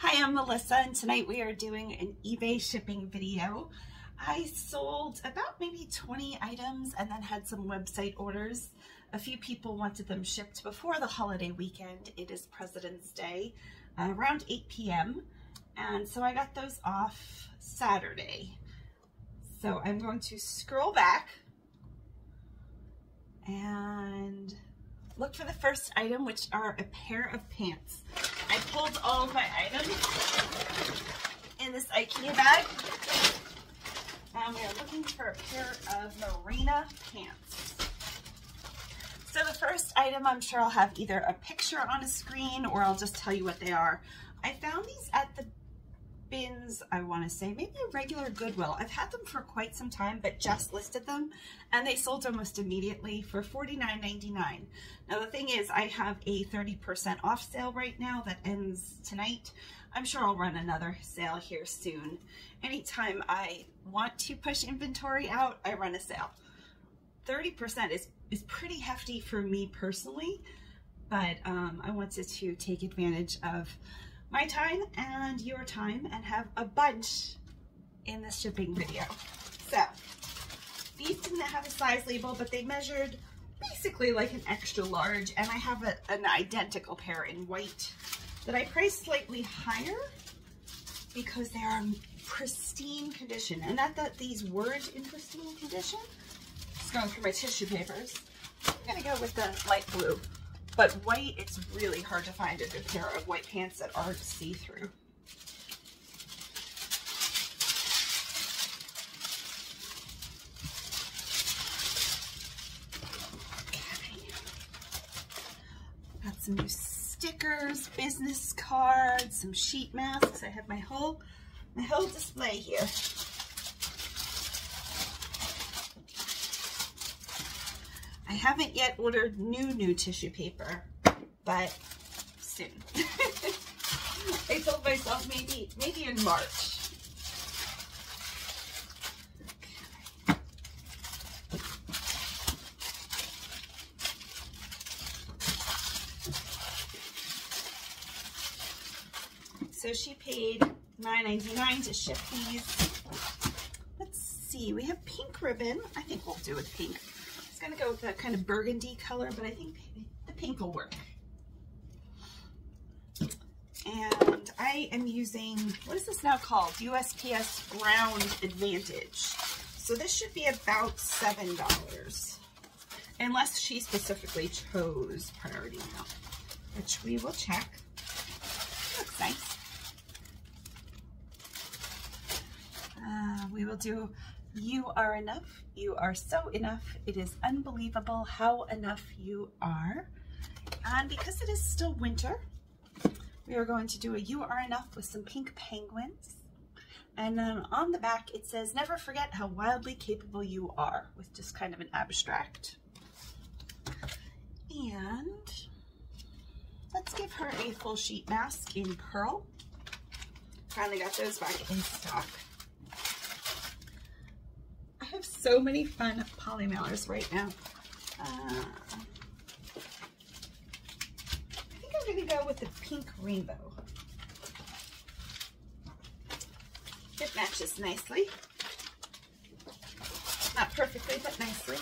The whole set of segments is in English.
Hi, I'm Mellissa and tonight we are doing an eBay shipping video. I sold about maybe 20 items and then had some website orders. A few people wanted them shipped before the holiday weekend. It is President's Day uh, around 8 p.m. And so I got those off Saturday. So I'm going to scroll back and look for the first item, which are a pair of pants. I pulled all of my items in this Ikea bag. And we are looking for a pair of Marina pants. So the first item, I'm sure I'll have either a picture on a screen or I'll just tell you what they are. I found these at the bins, I want to say, maybe a regular Goodwill. I've had them for quite some time, but just listed them, and they sold almost immediately for $49.99. Now, the thing is, I have a 30% off sale right now that ends tonight. I'm sure I'll run another sale here soon. Anytime I want to push inventory out, I run a sale. 30% is, is pretty hefty for me personally, but um, I wanted to take advantage of my time and your time and have a bunch in the shipping video. So these didn't have a size label, but they measured basically like an extra large and I have a, an identical pair in white that I priced slightly higher because they are in pristine condition. And not that these weren't in pristine condition. Just going through my tissue papers. I'm gonna go with the light blue. But white, it's really hard to find a good pair of white pants that aren't see-through. Okay. Got some new stickers, business cards, some sheet masks. I have my whole my whole display here. I haven't yet ordered new, new tissue paper, but soon. I told myself maybe, maybe in March. So she paid $9.99 to ship these. Let's see, we have pink ribbon. I think we'll do with pink was gonna go with a kind of burgundy color, but I think the pink will work. And I am using, what is this now called? USPS Ground Advantage. So this should be about $7, unless she specifically chose Priority Mail, which we will check. Looks nice. Uh, we will do You Are Enough you are so enough. It is unbelievable how enough you are. And because it is still winter, we are going to do a You Are Enough with some pink penguins. And then on the back, it says, never forget how wildly capable you are, with just kind of an abstract. And let's give her a full sheet mask in pearl. Finally got those back in stock have so many fun poly mailers right now. Uh, I think I'm going to go with the pink rainbow. It matches nicely. Not perfectly, but nicely.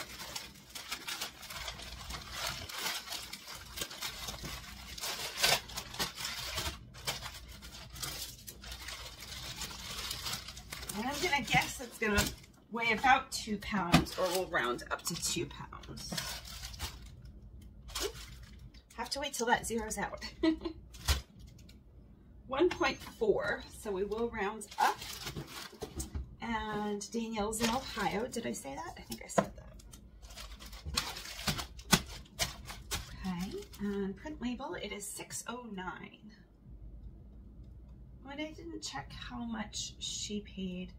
And I'm going to guess it's going to weigh about two pounds or we'll round up to two pounds. Have to wait till that zeroes out. 1.4, so we will round up. And Danielle's in Ohio. Did I say that? I think I said that. Okay, and print label, it is 609. But I didn't check how much she paid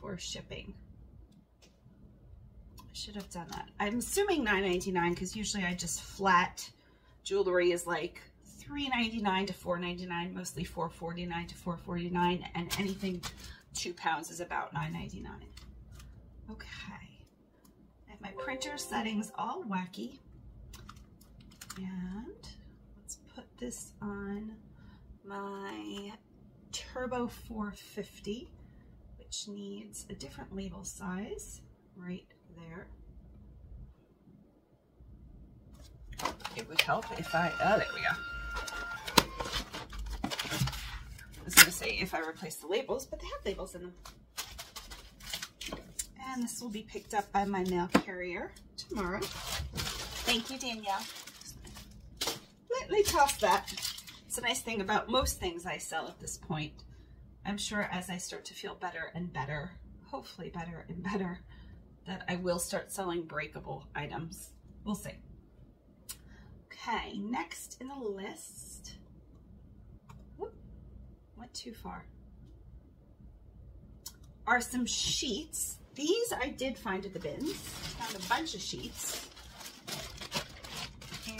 for shipping should have done that. I'm assuming $9.99 because usually I just flat jewelry is like $3.99 to $4.99, mostly $4.49 to $4.49, and anything two pounds is about $9.99. Okay. I have my printer settings all wacky. And let's put this on my Turbo 450, which needs a different label size right there. It would help if I, oh, there we go. I was going to say if I replace the labels, but they have labels in them. And this will be picked up by my mail carrier tomorrow. Thank you, Danielle. Let me toss that. It's a nice thing about most things I sell at this point. I'm sure as I start to feel better and better, hopefully better and better, that I will start selling breakable items. We'll see. Okay, next in the list, whoop, went too far, are some sheets. These I did find at the bins. Found a bunch of sheets.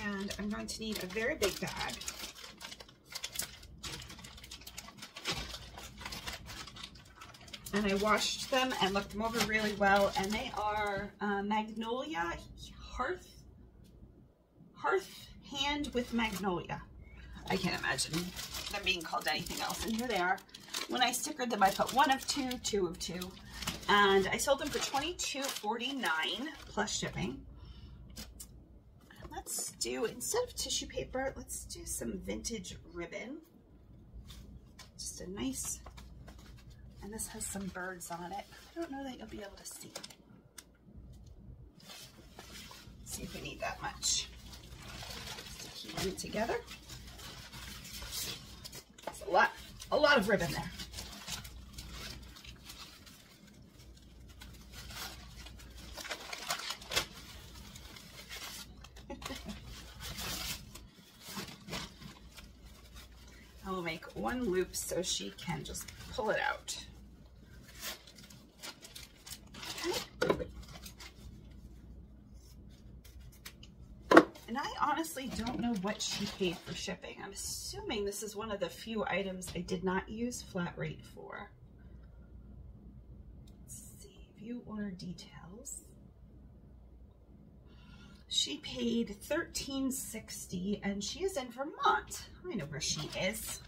And I'm going to need a very big bag. And I washed them and looked them over really well. And they are uh, Magnolia Hearth, Hearth Hand with Magnolia. I can't imagine them being called anything else. And here they are. When I stickered them, I put one of two, two of two. And I sold them for $22.49 plus shipping. Let's do, instead of tissue paper, let's do some vintage ribbon. Just a nice and this has some birds on it. I don't know that you'll be able to see. Let's see if we need that much. Keep them together. It's a lot, a lot of ribbon there. I will make one loop so she can just pull it out. Honestly don't know what she paid for shipping. I'm assuming this is one of the few items I did not use flat rate for. Let's see, view order details. She paid $13.60 and she is in Vermont. I know where she is.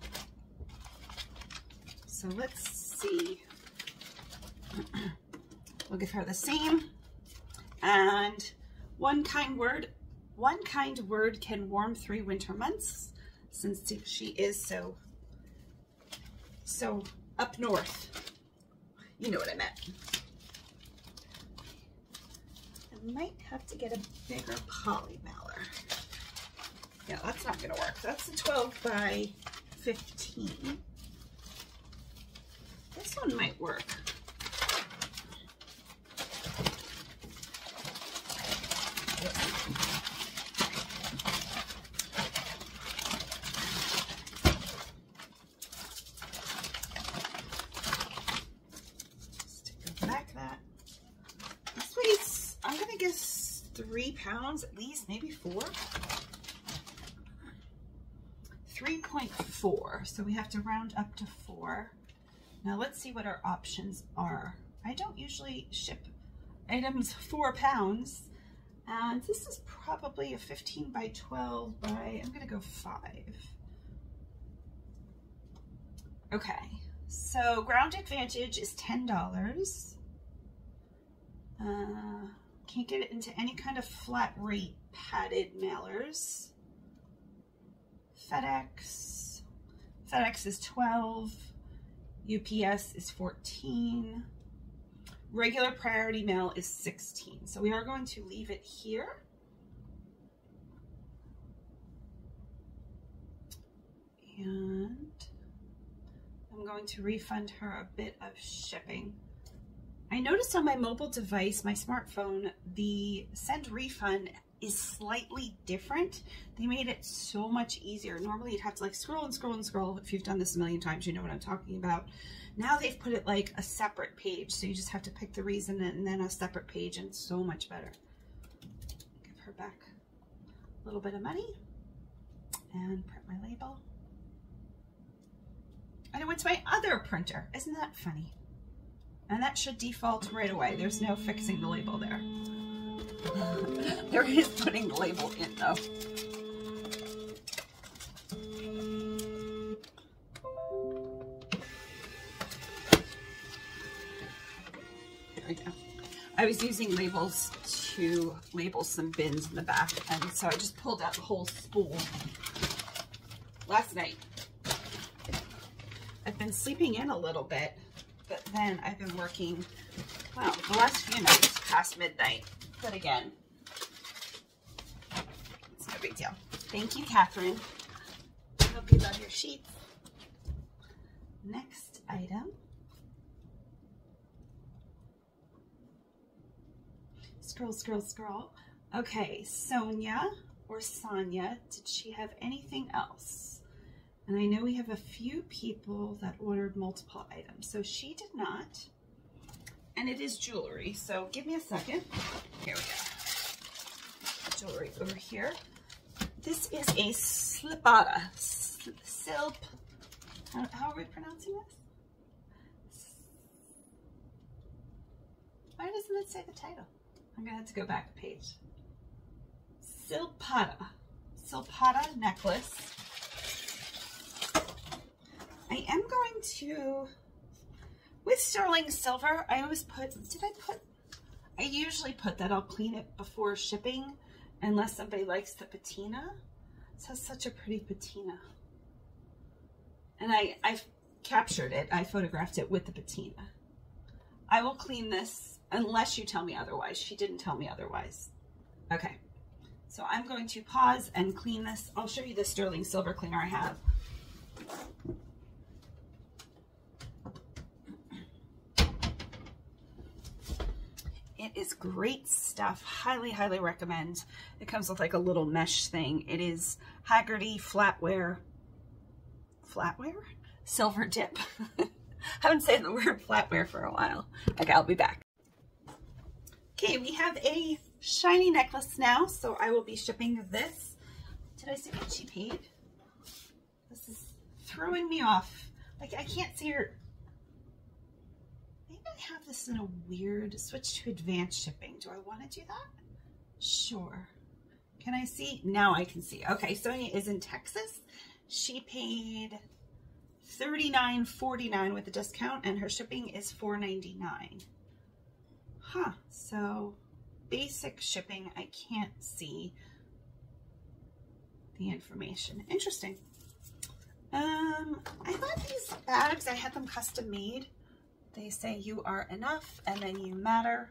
So let's see. we'll give her the same. And one kind word one kind word can warm three winter months since she is so, so up north. You know what I meant. I might have to get a bigger poly mailer. Yeah, that's not to work. That's a 12 by 15. This one might work. Pounds at least, maybe four. 3.4, so we have to round up to four. Now let's see what our options are. I don't usually ship items four pounds, and this is probably a 15 by 12 by, I'm gonna go five. Okay, so Ground Advantage is $10. Uh, can't get it into any kind of flat rate padded mailers. FedEx. FedEx is 12. UPS is 14. Regular priority mail is 16. So we are going to leave it here. And I'm going to refund her a bit of shipping. I noticed on my mobile device, my smartphone, the send refund is slightly different. They made it so much easier. Normally you'd have to like scroll and scroll and scroll. If you've done this a million times, you know what I'm talking about. Now they've put it like a separate page. So you just have to pick the reason and then a separate page and so much better. Give her back a little bit of money and print my label. And it went to my other printer. Isn't that funny? And that should default right away. There's no fixing the label there. there is putting the label in though. There we go. I was using labels to label some bins in the back and so I just pulled out the whole spool last night. I've been sleeping in a little bit but then I've been working, well, the last few nights past midnight. But again, it's no big deal. Thank you, Catherine. I Hope you love your sheets. Next item. Scroll, scroll, scroll. Okay, Sonia or Sonia, did she have anything else? And I know we have a few people that ordered multiple items. So she did not. And it is jewelry. So give me a second. Here we go. Jewelry over here. This is a slipata. Silp. How, how are we pronouncing this? Why doesn't it say the title? I'm gonna have to go back a page. Silpada. Silpada necklace. I am going to, with sterling silver, I always put, did I put, I usually put that I'll clean it before shipping unless somebody likes the patina. This has such a pretty patina. And I, I've captured it. I photographed it with the patina. I will clean this unless you tell me otherwise. She didn't tell me otherwise. Okay. So I'm going to pause and clean this. I'll show you the sterling silver cleaner I have. It is great stuff. Highly, highly recommend. It comes with like a little mesh thing. It is Hagerty Flatware. Flatware? Silver dip. I haven't said the word flatware for a while. Okay, I'll be back. Okay, we have a shiny necklace now, so I will be shipping this. Did I say what she paid? This is throwing me off. Like, I can't see her. I have this in a weird switch to advanced shipping. Do I want to do that? Sure. Can I see? Now I can see. Okay, Sonia is in Texas. She paid $39.49 with a discount and her shipping is $4.99. Huh, so basic shipping, I can't see the information. Interesting. Um, I thought these bags, I had them custom made. They say you are enough and then you matter.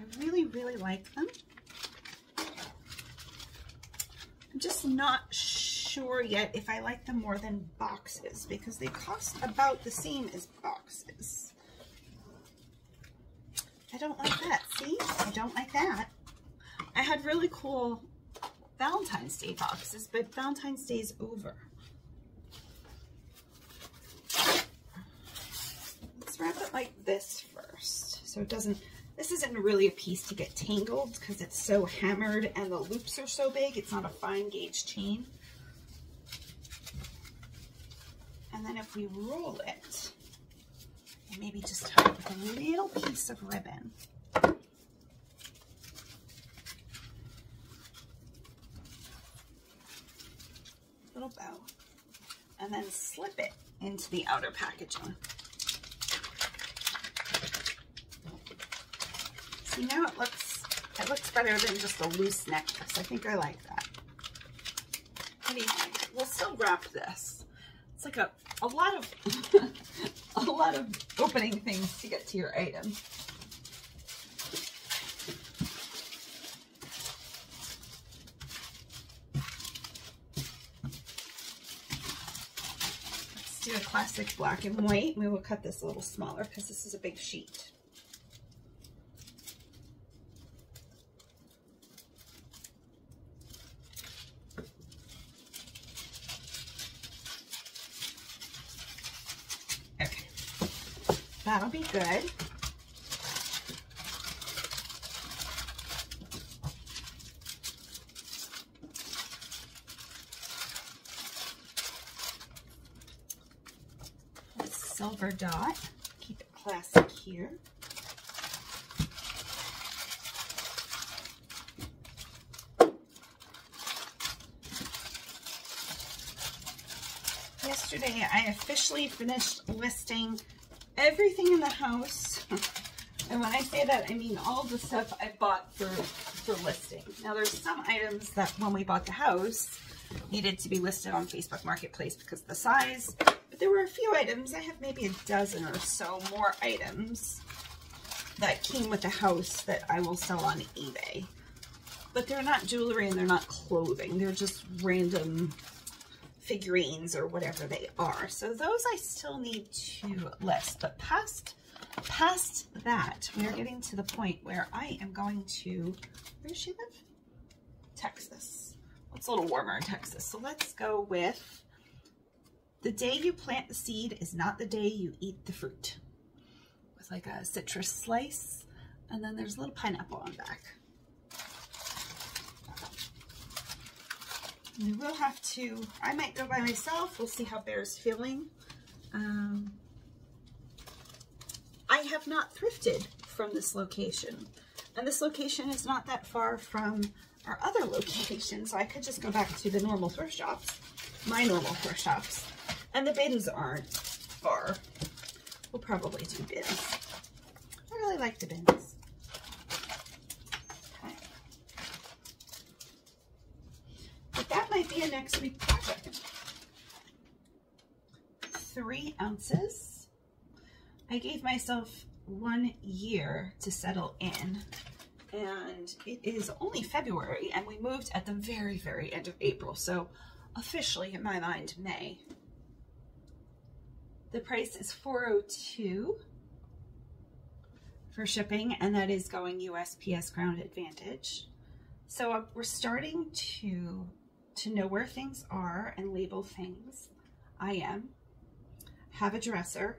I really, really like them. I'm just not sure yet if I like them more than boxes because they cost about the same as boxes. I don't like that. See? I don't like that. I had really cool Valentine's Day boxes, but Valentine's Day is over. Let's wrap it like this first so it doesn't this isn't really a piece to get tangled because it's so hammered and the loops are so big. It's not a fine gauge chain. And then if we roll it, maybe just tie it with a little piece of ribbon. Little bow. And then slip it into the outer packaging. See, now it looks, it looks better than just a loose necklace. I think I like that. Anyway, we'll still wrap this. It's like a, a lot of, a lot of opening things to get to your item. Let's do a classic black and white. We will cut this a little smaller because this is a big sheet. That'll be good. silver dot. Keep it classic here. Yesterday, I officially finished listing everything in the house. And when I say that, I mean all the stuff I bought for, for listing. Now there's some items that when we bought the house needed to be listed on Facebook Marketplace because of the size. But there were a few items, I have maybe a dozen or so more items that came with the house that I will sell on eBay. But they're not jewelry and they're not clothing. They're just random figurines or whatever they are. So those I still need to list. But past past that, we are getting to the point where I am going to, where does she live? Texas. It's a little warmer in Texas. So let's go with the day you plant the seed is not the day you eat the fruit. With like a citrus slice. And then there's a little pineapple on back. We will have to, I might go by myself. We'll see how Bear's feeling. Um, I have not thrifted from this location. And this location is not that far from our other location, so I could just go back to the normal thrift shops, my normal thrift shops. And the bins aren't far. We'll probably do bins. I really like the bins. Okay. But that might be a next week project. Three ounces. I gave myself one year to settle in and it is only February and we moved at the very, very end of April. So officially in my mind, May. The price is 402 for shipping and that is going USPS Ground Advantage. So uh, we're starting to, to know where things are and label things. I am. Have a dresser.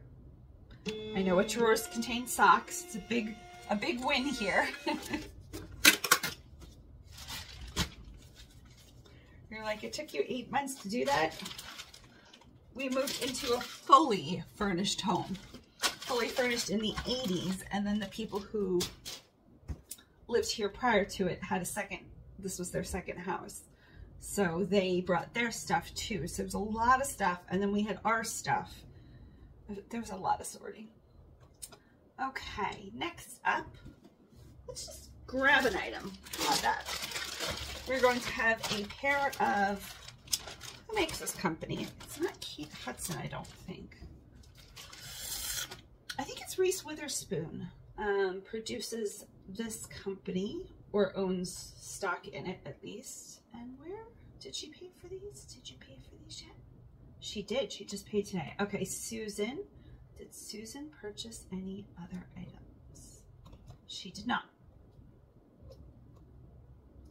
I know what drawers contain socks. It's a big a big win here. You're like, it took you eight months to do that? We moved into a fully furnished home. Fully furnished in the 80s, and then the people who lived here prior to it had a second, this was their second house. So they brought their stuff too. So it was a lot of stuff, and then we had our stuff. There was a lot of sorting. Okay, next up, let's just grab an item. About that? We're going to have a pair of, who makes this company? It's not Kate Hudson, I don't think. I think it's Reese Witherspoon. Um, produces this company, or owns stock in it at least. And where did she pay for these? Did you pay for these yet? She did. She just paid today. Okay, Susan did Susan purchase any other items? She did not.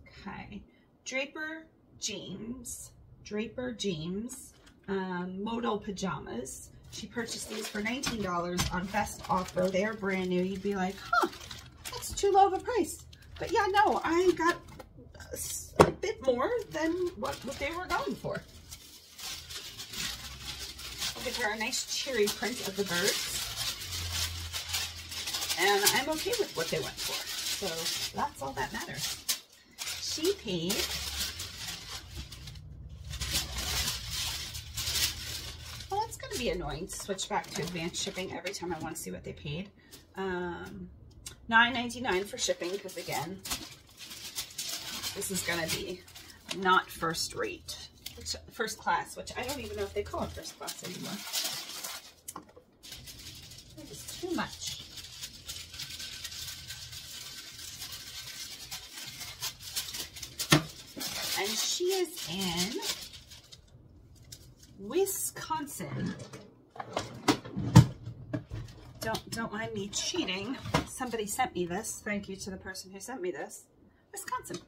Okay. Draper James. Draper James. Um, modal pajamas. She purchased these for $19 on best offer. They're brand new. You'd be like, huh, that's too low of a price. But yeah, no, I got a bit more than what, what they were going for. Give her a nice cheery print of the birds. And I'm okay with what they went for. So that's all that matters. She paid Well, it's going to be annoying to switch back to advanced shipping every time I want to see what they paid. Um, $9.99 for shipping because, again, this is going to be not first rate which, first class, which I don't even know if they call it first class anymore. That is too much. And she is in Wisconsin. Don't don't mind me cheating. Somebody sent me this. Thank you to the person who sent me this. Wisconsin.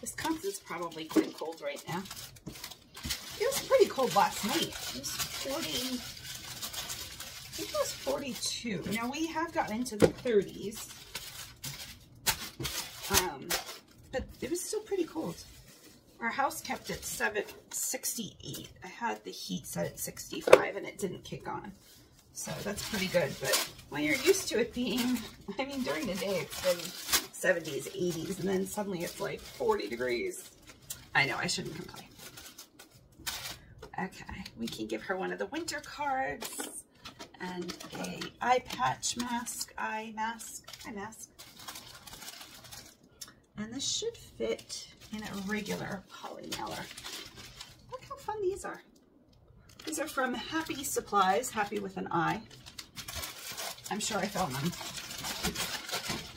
Wisconsin's probably quite cold right now. It was pretty cold last night. It was 40, I think it was 42. Now we have gotten into the 30s. Um, but it was still pretty cold. Our house kept at 768. I had the heat set at 65 and it didn't kick on. So that's pretty good. But when you're used to it being, I mean, during the day it's been 70s, 80s, and then suddenly it's like 40 degrees. I know, I shouldn't complain. Okay, we can give her one of the winter cards and a eye patch mask, eye mask, eye mask. And this should fit in a regular poly mailer. Look how fun these are. These are from Happy Supplies, Happy with an I. I'm sure I found them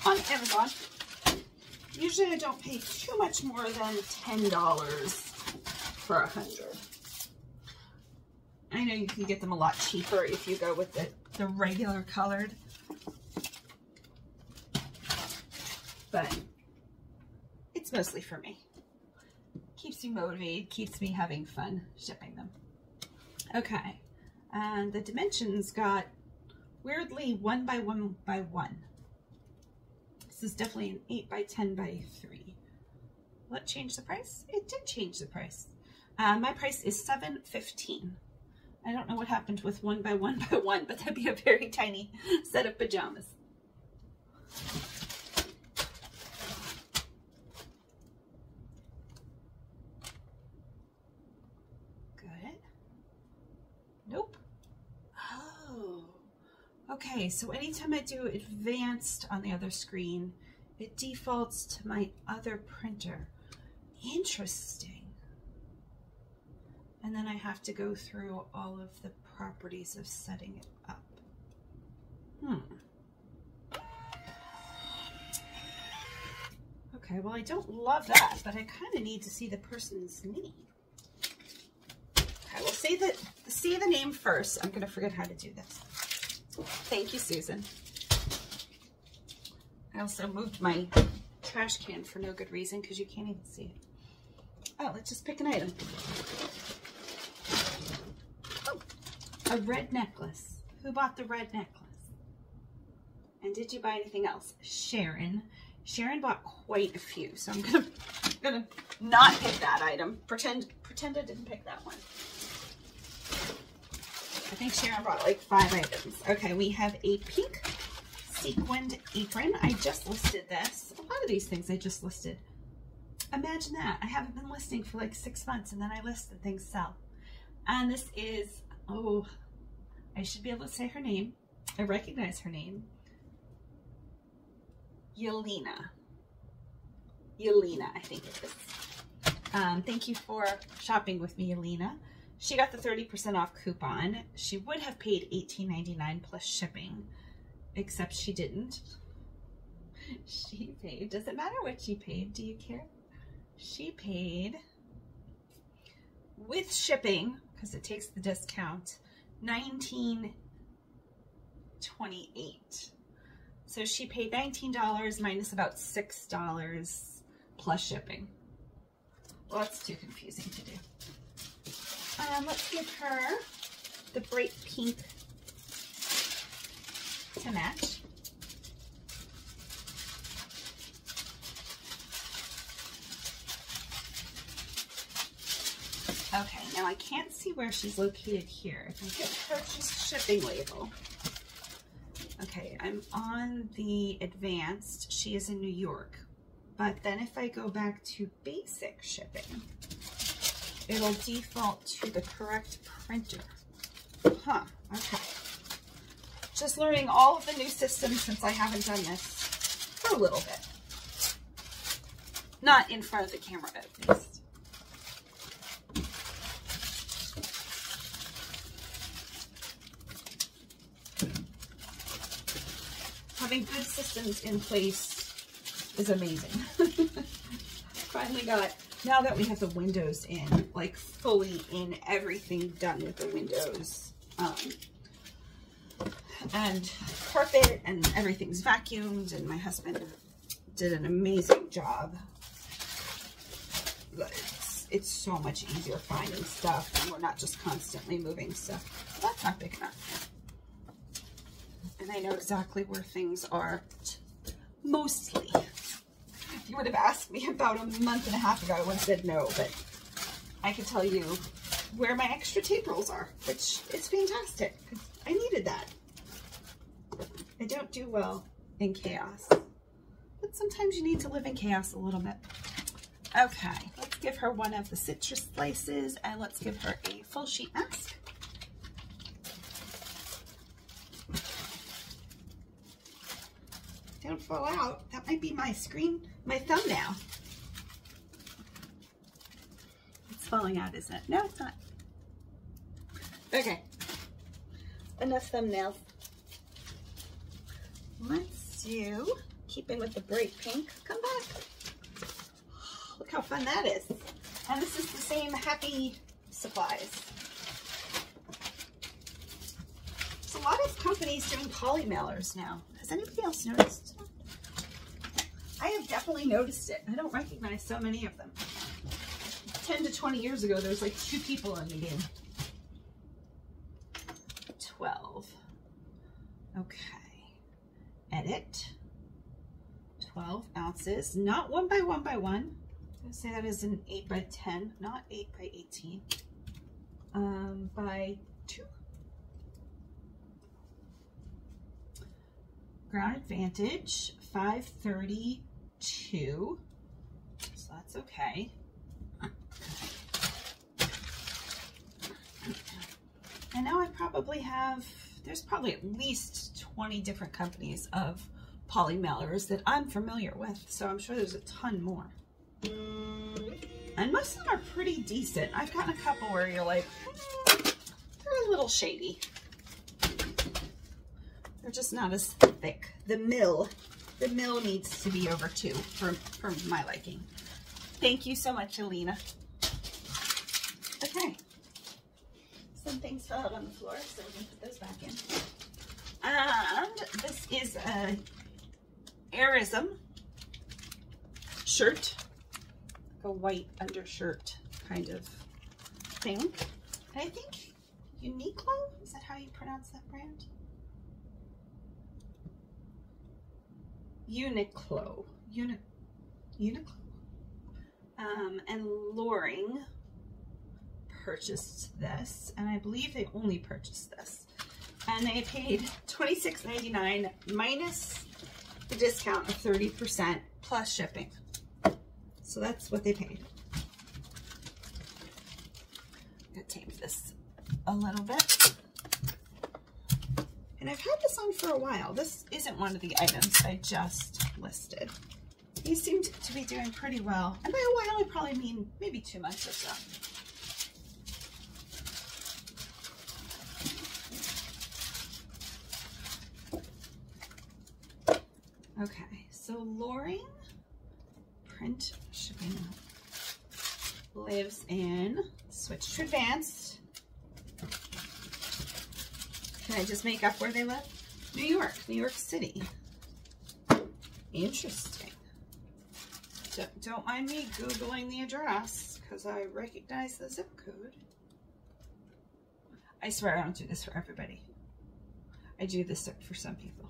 on Amazon. Usually I don't pay too much more than $10 for a hundred. I know you can get them a lot cheaper if you go with the, the regular colored. But it's mostly for me. Keeps me motivated, keeps me having fun shipping them. Okay, and the dimensions got weirdly one by one by one. This is definitely an 8 by 10 by 3. Will it change the price? It did change the price. Uh, my price is 7.15. I don't know what happened with one by one by one, but that'd be a very tiny set of pajamas. Good. Nope. Oh. Okay, so anytime I do advanced on the other screen, it defaults to my other printer. Interesting. And then I have to go through all of the properties of setting it up. Hmm. Okay, well I don't love that, but I kind of need to see the person's name. Okay, we'll say the, see the name first. I'm going to forget how to do this. Thank you, Susan. I also moved my trash can for no good reason because you can't even see it. Oh, let's just pick an item. Oh, a red necklace. Who bought the red necklace? And did you buy anything else? Sharon. Sharon bought quite a few, so I'm gonna gonna not pick that item. Pretend pretend I didn't pick that one. I think Sharon brought like five items. Okay, we have a pink sequined apron. I just listed this. A lot of these things I just listed. Imagine that. I haven't been listing for like six months and then I list and things sell. And this is, oh, I should be able to say her name. I recognize her name. Yelena. Yelena, I think it is. Um, thank you for shopping with me, Yelena. She got the 30% off coupon. She would have paid $18.99 plus shipping, except she didn't. She paid, does it matter what she paid? Do you care? She paid with shipping, because it takes the discount, 19.28. So she paid $19 minus about $6 plus shipping. Well, that's too confusing to do. Um, let's give her the bright pink to match. Okay, now I can't see where she's located here. If I hit purchase shipping label. Okay, I'm on the advanced. She is in New York. But then if I go back to basic shipping, it'll default to the correct printer. Huh, okay. Just learning all of the new systems since I haven't done this for a little bit. Not in front of the camera, at least. Having good systems in place is amazing. Finally got now that we have the windows in, like fully in, everything done with the windows, um, and carpet and everything's vacuumed and my husband did an amazing job. It's, it's so much easier finding stuff and we're not just constantly moving stuff. That's not big enough. And I know exactly where things are mostly you would have asked me about a month and a half ago, I would have said no, but I can tell you where my extra tape rolls are, which is fantastic. I needed that. I don't do well in chaos. but sometimes you need to live in chaos a little bit. Okay, let's give her one of the citrus slices and let's give her a full sheet mask. Don't fall out. That might be my screen, my thumbnail. It's falling out, isn't it? No, it's not. Okay. Enough thumbnails. Let's do, keeping with the bright pink, come back. Look how fun that is. And this is the same happy supplies. There's a lot of companies doing poly mailers now. Has anybody else noticed? I have definitely noticed it. I don't recognize so many of them. 10 to 20 years ago, there was like two people in the game. 12. Okay. Edit. 12 ounces, not one by one by one. Gonna say that is an 8 by 10, not 8 by 18. Um, by 2. Ground Advantage, 532. So that's okay. And now I probably have, there's probably at least 20 different companies of poly mailers that I'm familiar with. So I'm sure there's a ton more. And most of them are pretty decent. I've gotten a couple where you're like, mm, they're a little shady. They're just not as thick. The mill, the mill needs to be over two for, for my liking. Thank you so much, Alina. Okay. Some things fell out on the floor, so we can put those back in. And this is a Airism shirt, a white undershirt kind of thing. I think Uniqlo, is that how you pronounce that brand? Uniqlo. Uni Uniqlo? Um, and Loring purchased this, and I believe they only purchased this. And they paid $26.99 minus the discount of 30% plus shipping. So that's what they paid. I'm gonna tape this a little bit. And I've had this on for a while. This isn't one of the items I just listed. These seem to be doing pretty well. And by a while, I probably mean maybe two months or so. Okay, so Loring print shipping lives in switch to advanced. Can I just make up where they live? New York, New York City. Interesting. Don't, don't mind me Googling the address because I recognize the zip code. I swear I don't do this for everybody. I do this for some people.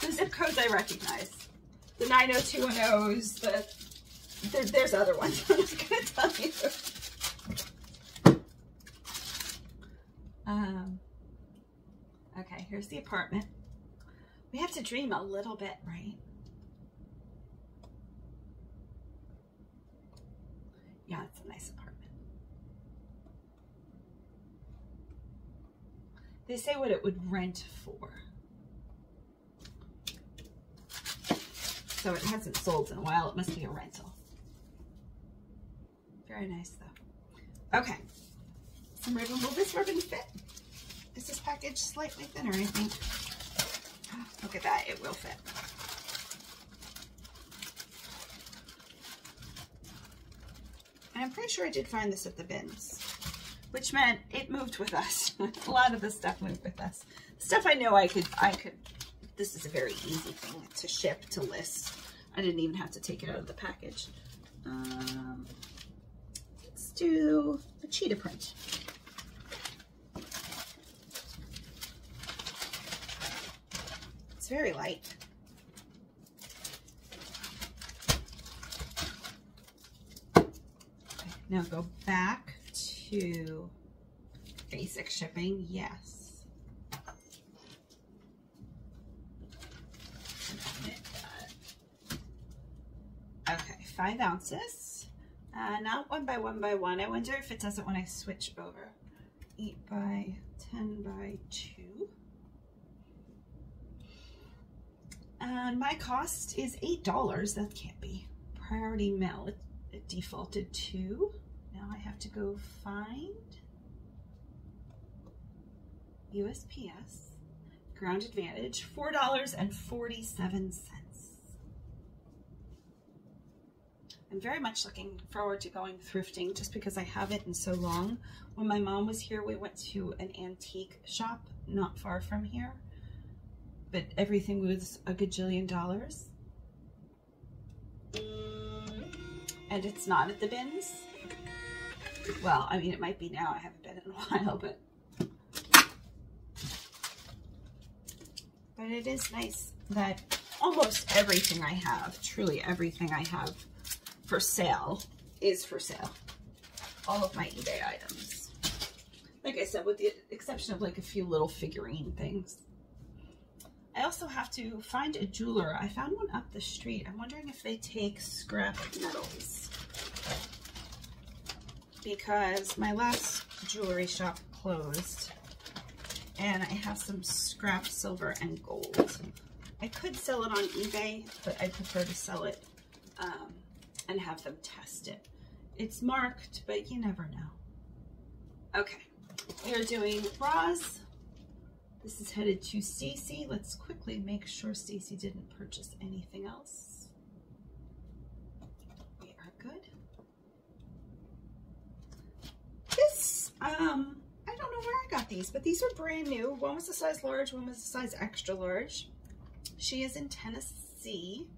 The zip codes I recognize. The 90210s, the, there, there's other ones I'm not going to tell you. Um, okay, here's the apartment. We have to dream a little bit, right? Yeah, it's a nice apartment. They say what it would rent for. So it hasn't sold in a while. It must be a rental. Very nice though. Okay. Some ribbon. Will this ribbon fit? Is this package slightly thinner, I think? Look at that. It will fit. And I'm pretty sure I did find this at the bins, which meant it moved with us. a lot of the stuff moved with us. Stuff I know I could, I could this is a very easy thing to ship, to list. I didn't even have to take it out of the package. Um, let's do a cheetah print. It's very light. Now go back to basic shipping. Yes. Okay, five ounces. Uh, not one by one by one. I wonder if it does it when I switch over. Eight by 10 by two. And my cost is $8. That can't be. Priority mail, it, it defaulted to. Now I have to go find USPS, Ground Advantage, $4.47. I'm very much looking forward to going thrifting just because I haven't in so long. When my mom was here, we went to an antique shop not far from here, but everything was a gajillion dollars. And it's not at the bins. Well, I mean, it might be now. I haven't been in a while, but but it is nice that almost everything I have, truly everything I have for sale is for sale. All of my eBay items. Like I said, with the exception of like a few little figurine things. I also have to find a jeweler. I found one up the street. I'm wondering if they take scrap metals. Because my last jewelry shop closed and I have some scrap silver and gold. I could sell it on eBay, but I prefer to sell it um, and have them test it. It's marked, but you never know. Okay, we are doing bras. This is headed to Stacy. Let's quickly make sure Stacy didn't purchase anything else. We are good. This, um, I don't know where I got these, but these are brand new. One was a size large, one was a size extra large. She is in Tennessee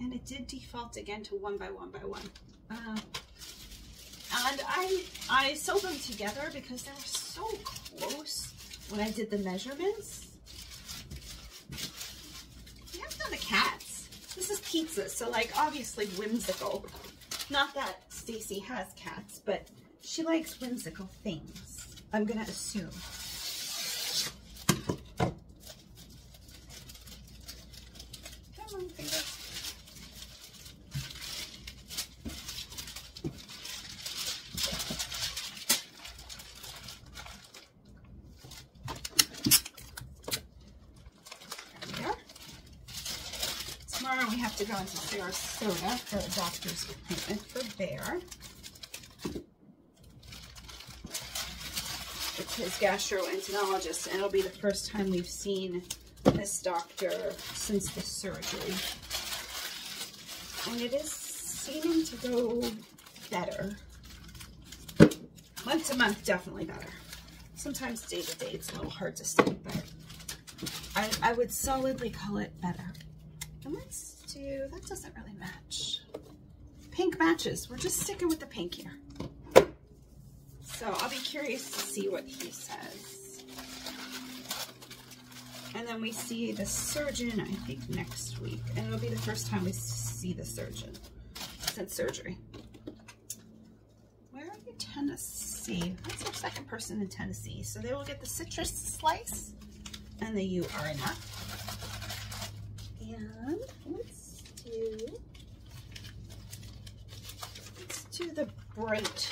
and it did default again to one by one by one. Uh, and I, I sewed them together because they were so close when I did the measurements. We have done the cats. This is pizza, so like obviously whimsical. Not that Stacy has cats, but she likes whimsical things. I'm gonna assume. Come on, finger. To Sarasota for a doctor's appointment for Bear. It's his gastroenterologist, and it'll be the first time we've seen this doctor since the surgery. And it is seeming to go better. Month to month, definitely better. Sometimes day to day, it's a little hard to say, but I, I would solidly call it better. And let's that doesn't really match. Pink matches. We're just sticking with the pink here. So I'll be curious to see what he says. And then we see the surgeon, I think, next week. And it'll be the first time we see the surgeon since surgery. Where are you, Tennessee? That's our second person in Tennessee. So they will get the citrus slice and the U are enough. And let's do the bright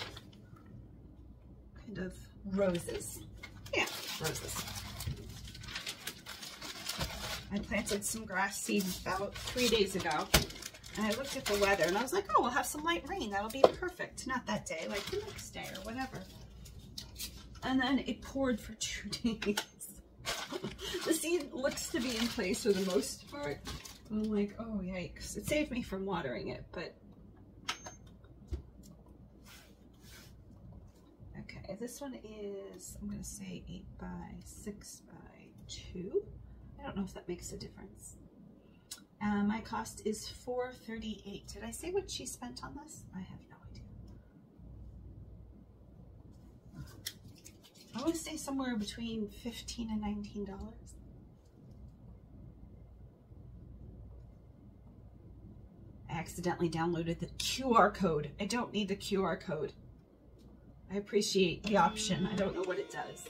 kind of roses. Yeah, roses. I planted some grass seed about three days ago. And I looked at the weather and I was like, oh, we'll have some light rain. That'll be perfect. Not that day, like the next day or whatever. And then it poured for two days. the seed looks to be in place for the most part. I'm like, oh, yikes. It saved me from watering it, but Okay, this one is, I'm going to say 8 by 6 by 2. I don't know if that makes a difference. Uh, my cost is 4.38. Did I say what she spent on this? I have no idea. I to say somewhere between 15 and $19. I accidentally downloaded the QR code. I don't need the QR code. I appreciate the option. I don't know what it does.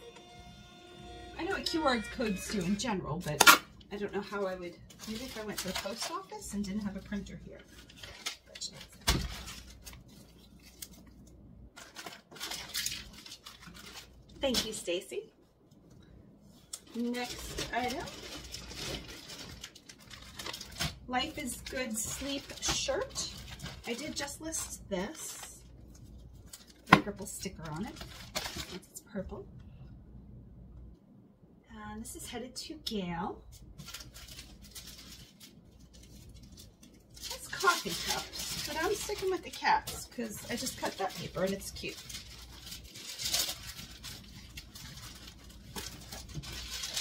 I know what QR codes do in general, but I don't know how I would, maybe if I went to the post office and didn't have a printer here. Thank you, Stacy. Next item. Life is Good Sleep shirt. I did just list this. The purple sticker on it. It's purple. And this is headed to Gail. It's coffee cups, but I'm sticking with the cats because I just cut that paper and it's cute.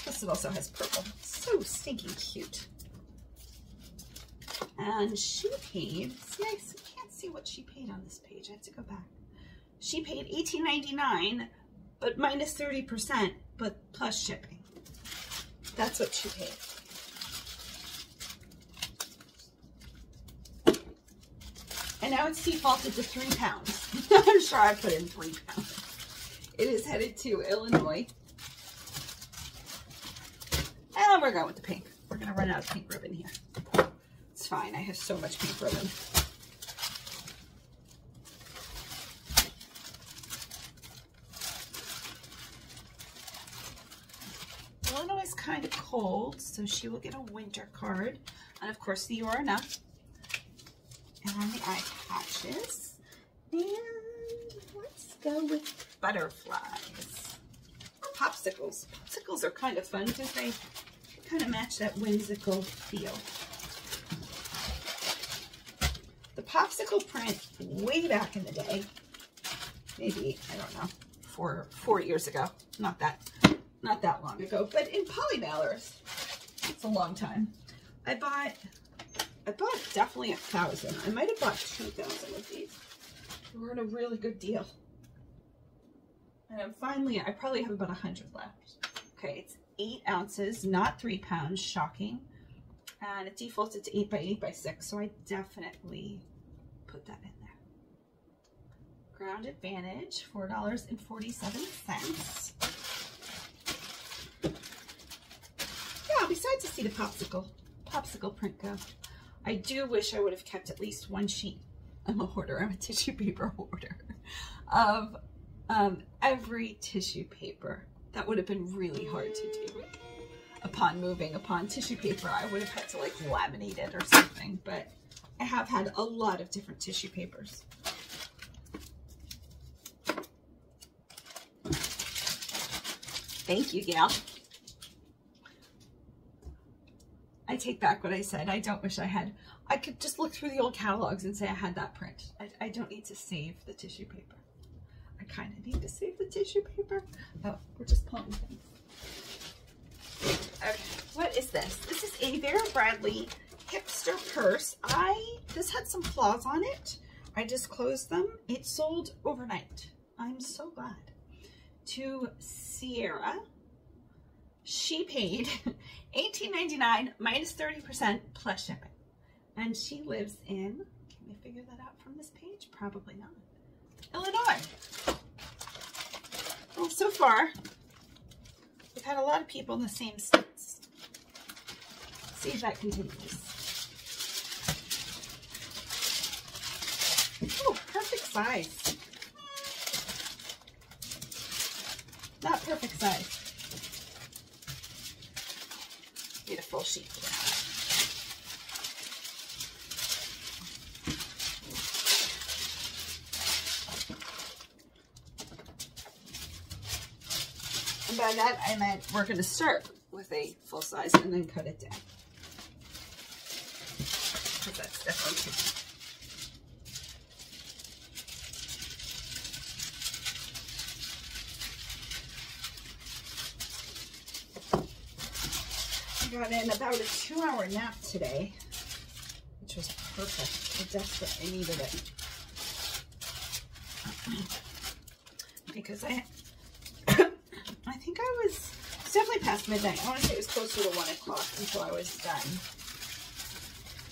This also has purple. So stinking cute. And she paid, see I can't see what she paid on this page. I have to go back. She paid $18.99, but minus 30%, but plus shipping. That's what she paid. And now it's defaulted to three pounds. I'm sure I put in three pounds. It is headed to Illinois. And we're going with the pink. We're going to run out of pink ribbon here. It's fine. I have so much pink ribbon. Illinois is kind of cold, so she will get a winter card. And of course, the Orna. And the eye patches. And let's go with butterflies. Or popsicles. Popsicles are kind of fun because they kind of match that whimsical feel. The popsicle print way back in the day, maybe, I don't know, four, four years ago. Not that, not that long ago, but in poly mailers, it's a long time. I bought, I bought definitely a thousand. I might have bought 2,000 of these. We were in a really good deal. And I'm finally, I probably have about a hundred left. Okay, it's eight ounces, not three pounds, shocking. And it defaulted to eight by eight by six, so I definitely put that in there. Ground Advantage, $4.47. Yeah, besides to see the popsicle, popsicle print go. I do wish I would have kept at least one sheet. I'm a hoarder, I'm a tissue paper hoarder of um, every tissue paper. That would have been really hard to do. Upon moving upon tissue paper, I would have had to like laminate it or something, but I have had a lot of different tissue papers. Thank you, Gail. I take back what I said. I don't wish I had. I could just look through the old catalogs and say I had that print. I, I don't need to save the tissue paper. I kind of need to save the tissue paper. Oh, we're just pulling things. Okay, what is this? This is a Vera Bradley hipster purse. I, this had some flaws on it. I just closed them. It sold overnight. I'm so glad. To Sierra, she paid $18.99 minus 30% plus shipping. And she lives in, can we figure that out from this page? Probably not. Illinois. Well, so far, had a lot of people in the same states. See if that continues. Oh, perfect size. Not perfect size. Full sheet by that, I meant we're going to start with a full size and then cut it down. Too got in about a two hour nap today, which was perfect. I desperately needed it. Because I think I was, it's definitely past midnight. I want to say it was closer to one o'clock until I was done.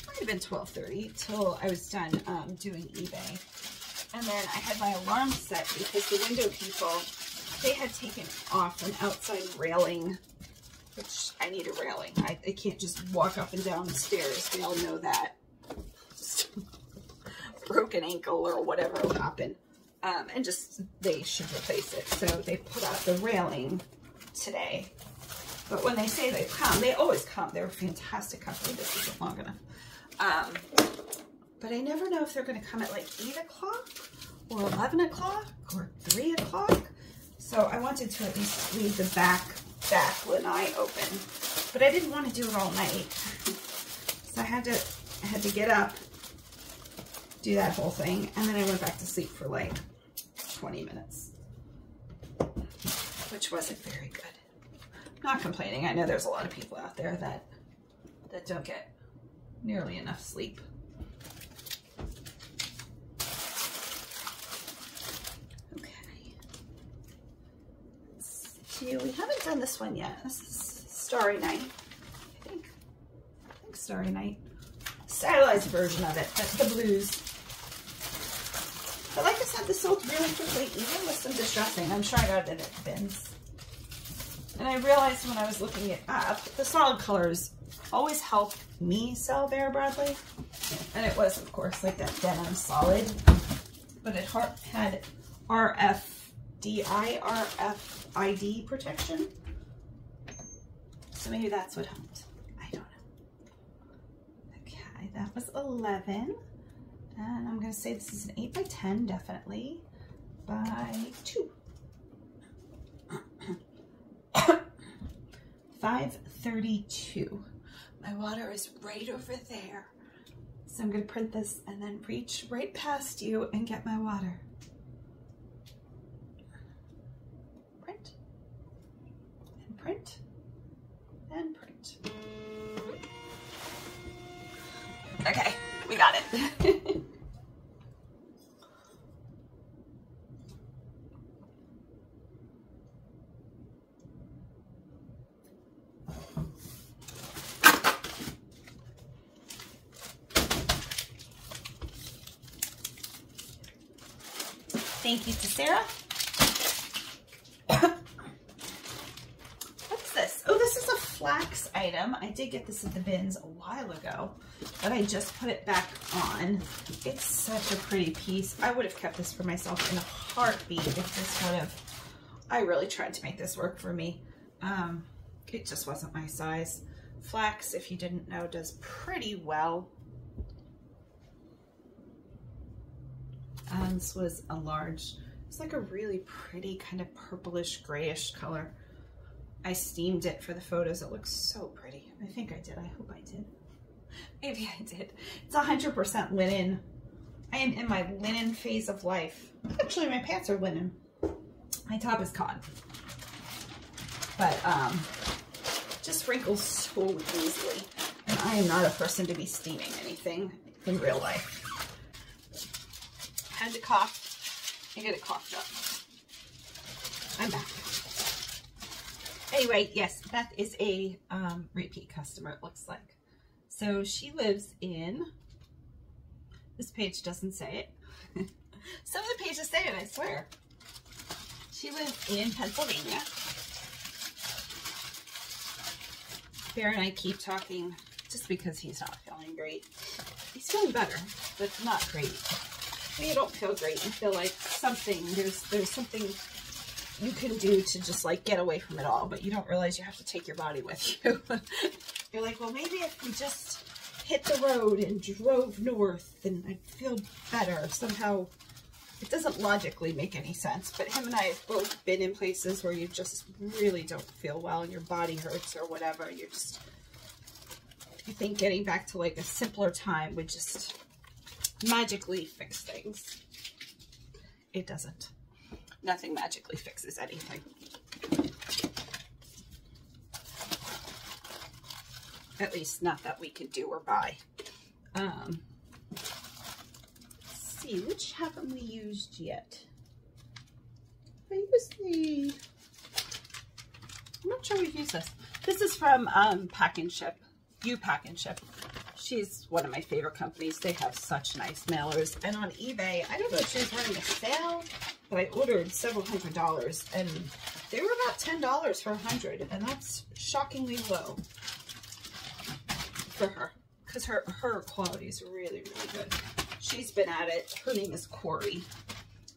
Might have been 12.30 till I was done um, doing eBay. And then I had my alarm set because the window people, they had taken off an outside railing which I need a railing. I, I can't just walk up and down the stairs. We all know that. Broken ankle or whatever will happen. Um, and just, they should replace it. So they put out the railing today. But when they say they come, they always come. They're a fantastic company. This isn't long enough. Um, but I never know if they're going to come at like 8 o'clock or 11 o'clock or 3 o'clock. So I wanted to at least leave the back back lanai open. But I didn't want to do it all night. So I had to I had to get up, do that whole thing, and then I went back to sleep for like 20 minutes. Which wasn't very good. Not complaining. I know there's a lot of people out there that that don't get nearly enough sleep. Okay. Let's see. We haven't done this one yet. This is Starry Night. I think. I think Starry Night. Stylized version of it. That's the blues. But like I said, this sold really quickly, even with some distressing. I'm sure I got it at bins. And I realized when I was looking it up, the solid colors always help me sell Vera Bradley. And it was, of course, like that denim solid. But it had RFDI, RFID protection. So maybe that's what helped. I don't know. Okay, that was 11. And I'm going to say this is an 8 by 10, definitely, by 2. 532. My water is right over there. So I'm going to print this and then reach right past you and get my water. Print. And print. And print. Okay, we got it. Thank you to Sarah. What's this? Oh, this is a flax item. I did get this at the bins a while ago, but I just put it back on. It's such a pretty piece. I would have kept this for myself in a heartbeat if this would have, I really tried to make this work for me. Um, it just wasn't my size. Flax, if you didn't know, does pretty well Um, this was a large, it's like a really pretty kind of purplish grayish color. I steamed it for the photos. It looks so pretty. I think I did. I hope I did. Maybe I did. It's 100% linen. I am in my linen phase of life. Actually, my pants are linen. My top is cotton. But um, just wrinkles so easily. And I am not a person to be steaming anything in real life had to cough and get it coughed up. I'm back. Anyway, yes, Beth is a um, repeat customer, it looks like. So she lives in, this page doesn't say it. Some of the pages say it, I swear. She lives in Pennsylvania. Bear and I keep talking just because he's not feeling great. He's feeling better, but not great you don't feel great. You feel like something, there's there's something you can do to just like get away from it all, but you don't realize you have to take your body with you. You're like, well, maybe if we just hit the road and drove north, then I'd feel better. Somehow, it doesn't logically make any sense, but him and I have both been in places where you just really don't feel well and your body hurts or whatever. You're just, I think getting back to like a simpler time would just magically fix things. It doesn't. Nothing magically fixes anything. At least not that we can do or buy. Um, see, which haven't we used yet? I used the... I'm not sure we've used this. This is from um, Pack and Ship. You Pack and Ship. She's one of my favorite companies. They have such nice mailers. And on eBay, I don't know if she was running a sale, but I ordered several hundred dollars and they were about $10 for a hundred. And that's shockingly low for her because her, her quality is really, really good. She's been at it. Her name is Corey.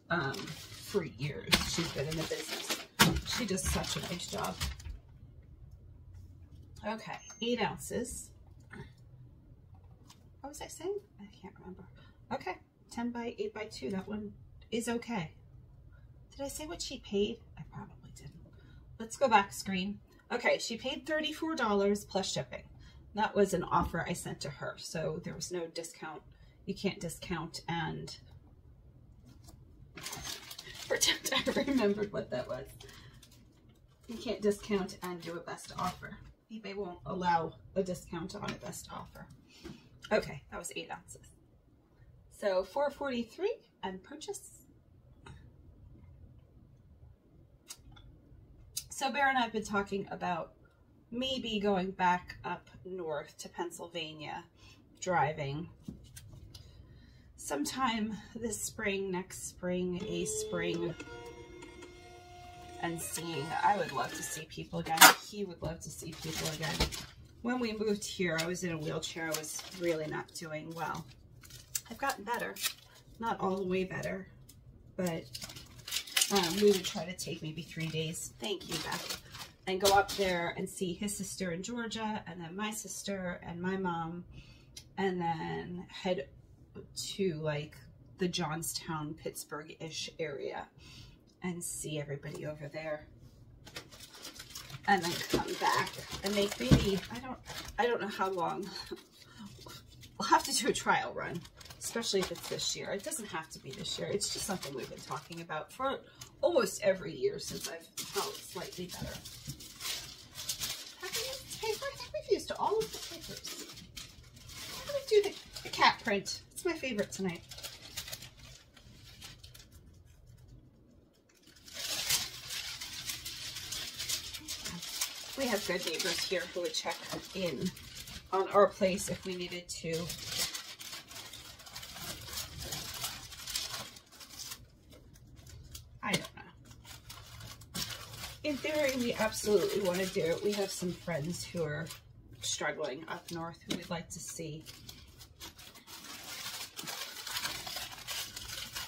Um, for years, she's been in the business. She does such a nice job. Okay, eight ounces. What was I saying? I can't remember. Okay, 10 by 8 by 2. That one is okay. Did I say what she paid? I probably didn't. Let's go back screen. Okay, she paid $34 plus shipping. That was an offer I sent to her, so there was no discount. You can't discount and pretend I remembered what that was. You can't discount and do a best offer eBay won't allow a discount on a best offer. Okay, that was eight ounces. So 443 and purchase. So Bear and I have been talking about maybe going back up north to Pennsylvania, driving sometime this spring, next spring, a spring and seeing. I would love to see people again. He would love to see people again. When we moved here, I was in a wheelchair. I was really not doing well. I've gotten better. Not all the way better, but um, we would try to take maybe three days. Thank you, Beth. And go up there and see his sister in Georgia, and then my sister and my mom, and then head to like the Johnstown, Pittsburgh-ish area and see everybody over there and then come back and make maybe I don't I don't know how long. We'll have to do a trial run especially if it's this year. It doesn't have to be this year. It's just something we've been talking about for almost every year since I've felt slightly better. Paper? I think we've used all of the papers. How do we do the, the cat print. It's my favorite tonight we have good neighbors here who would check in on our place if we needed to. I don't know. In theory, we absolutely want to do it. We have some friends who are struggling up north who we'd like to see.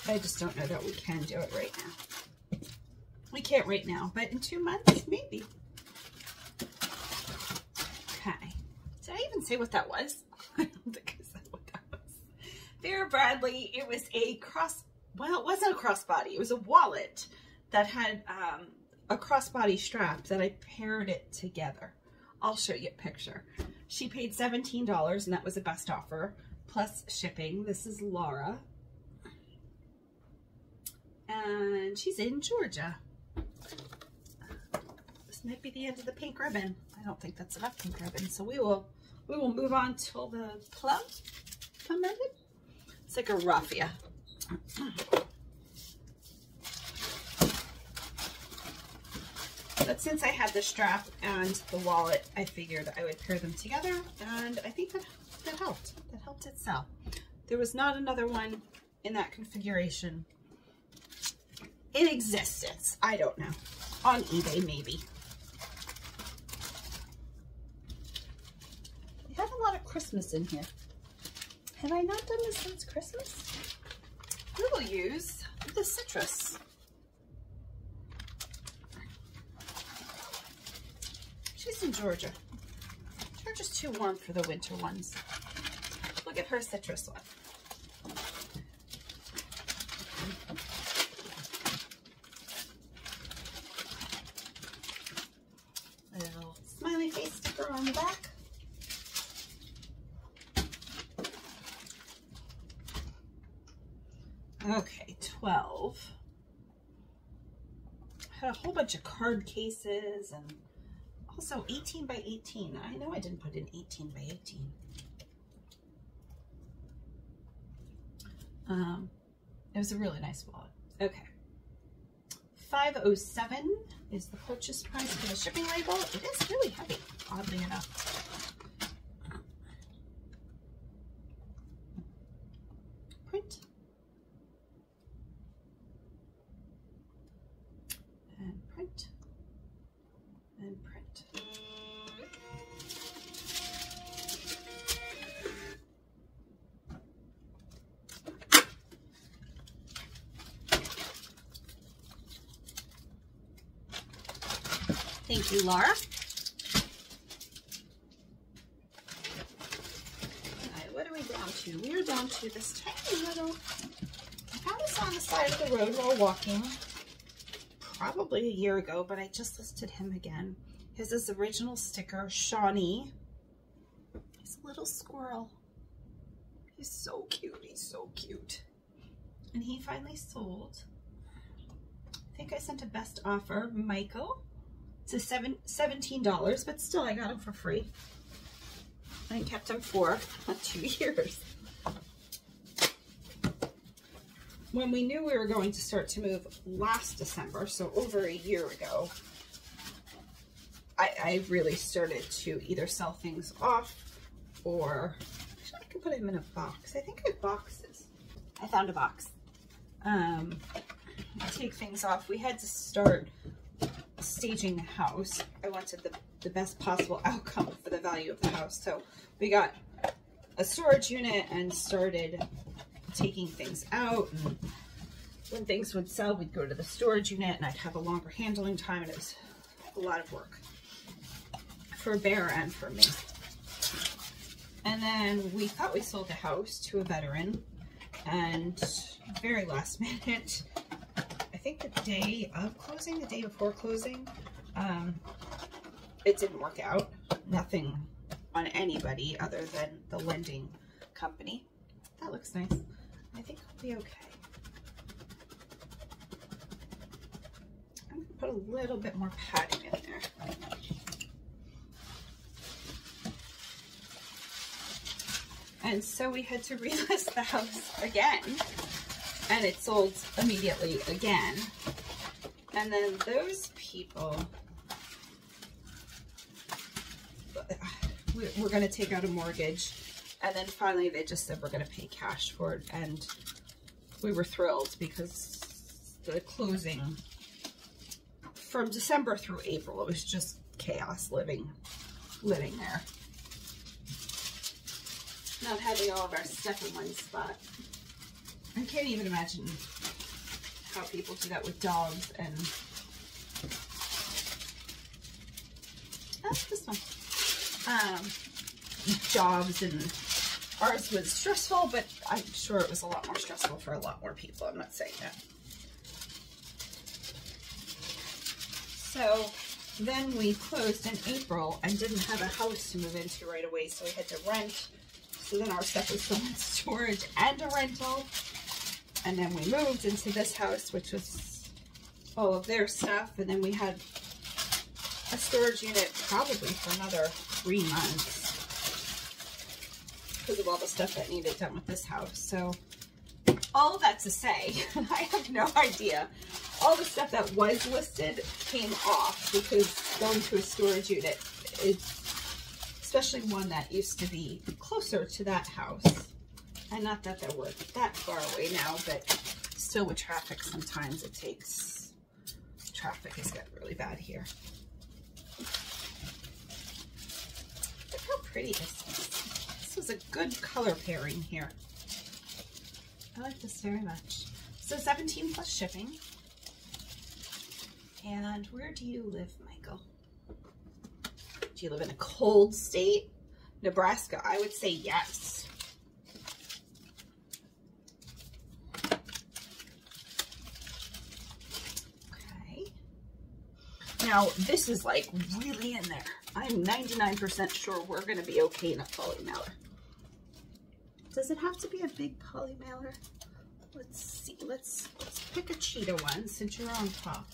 I just don't know that we can do it right now. We can't right now, but in two months, maybe. Even say what that was. I don't think I said what that was. Vera Bradley, it was a cross, well, it wasn't a crossbody. It was a wallet that had um, a crossbody strap that I paired it together. I'll show you a picture. She paid $17 and that was the best offer plus shipping. This is Laura. And she's in Georgia. This might be the end of the pink ribbon. I don't think that's enough pink ribbon, so we will we will move on till the plum come in. It's like a raffia. But since I had the strap and the wallet, I figured I would pair them together, and I think that, that helped. That helped it sell. There was not another one in that configuration in existence. I don't know. On eBay, maybe. Christmas in here. Have I not done this since Christmas? We will use the citrus. She's in Georgia. Georgia's too warm for the winter ones. Look at her citrus one. A little smiley face sticker on the back. Okay, 12. Had a whole bunch of card cases and also 18 by 18. I know I didn't put in 18 by 18. Um, it was a really nice wallet. Okay. 507 is the purchase price for the shipping label. It is really heavy, oddly enough. You, Laura. what are we down to? We are down to this tiny little, I found this on the side of the road while walking probably a year ago, but I just listed him again. His is original sticker, Shawnee. He's a little squirrel. He's so cute. He's so cute. And he finally sold. I think I sent a best offer, Michael. A seven, $17, but still I got them for free. I kept them for two years. When we knew we were going to start to move last December, so over a year ago, I, I really started to either sell things off or actually I can put them in a box. I think I have boxes. I found a box. Um, take things off. We had to start staging the house. I wanted the, the best possible outcome for the value of the house. So we got a storage unit and started taking things out. And when things would sell, we'd go to the storage unit and I'd have a longer handling time and it was a lot of work for Bear and for me. And then we thought we sold the house to a veteran and very last minute think the day of closing, the day before closing, um, it didn't work out. Nothing on anybody other than the lending company. That looks nice. I think we'll be okay. I'm gonna put a little bit more padding in there. And so we had to relist the house again and it sold immediately again. And then those people, we're going to take out a mortgage. And then finally they just said we're going to pay cash for it. And we were thrilled because the closing from December through April, it was just chaos living, living there. Not having all of our stuff in one spot. I can't even imagine how people do that with dogs and that's this one. Um, jobs and ours was stressful, but I'm sure it was a lot more stressful for a lot more people. I'm not saying that. So then we closed in April and didn't have a house to move into right away, so we had to rent. So then our stuff was still in storage and a rental. And then we moved into this house, which was all of their stuff. And then we had a storage unit probably for another three months because of all the stuff that needed done with this house. So all that to say, I have no idea. All the stuff that was listed came off because going to a storage unit is, especially one that used to be closer to that house, and not that they were that far away now, but still with traffic, sometimes it takes, traffic is getting really bad here. Look how pretty this is. This was a good color pairing here. I like this very much. So 17 plus shipping. And where do you live, Michael? Do you live in a cold state? Nebraska, I would say yes. Now, this is like really in there. I'm 99% sure we're going to be okay in a poly mailer. Does it have to be a big poly mailer? Let's see. Let's, let's pick a cheetah one since you're on top.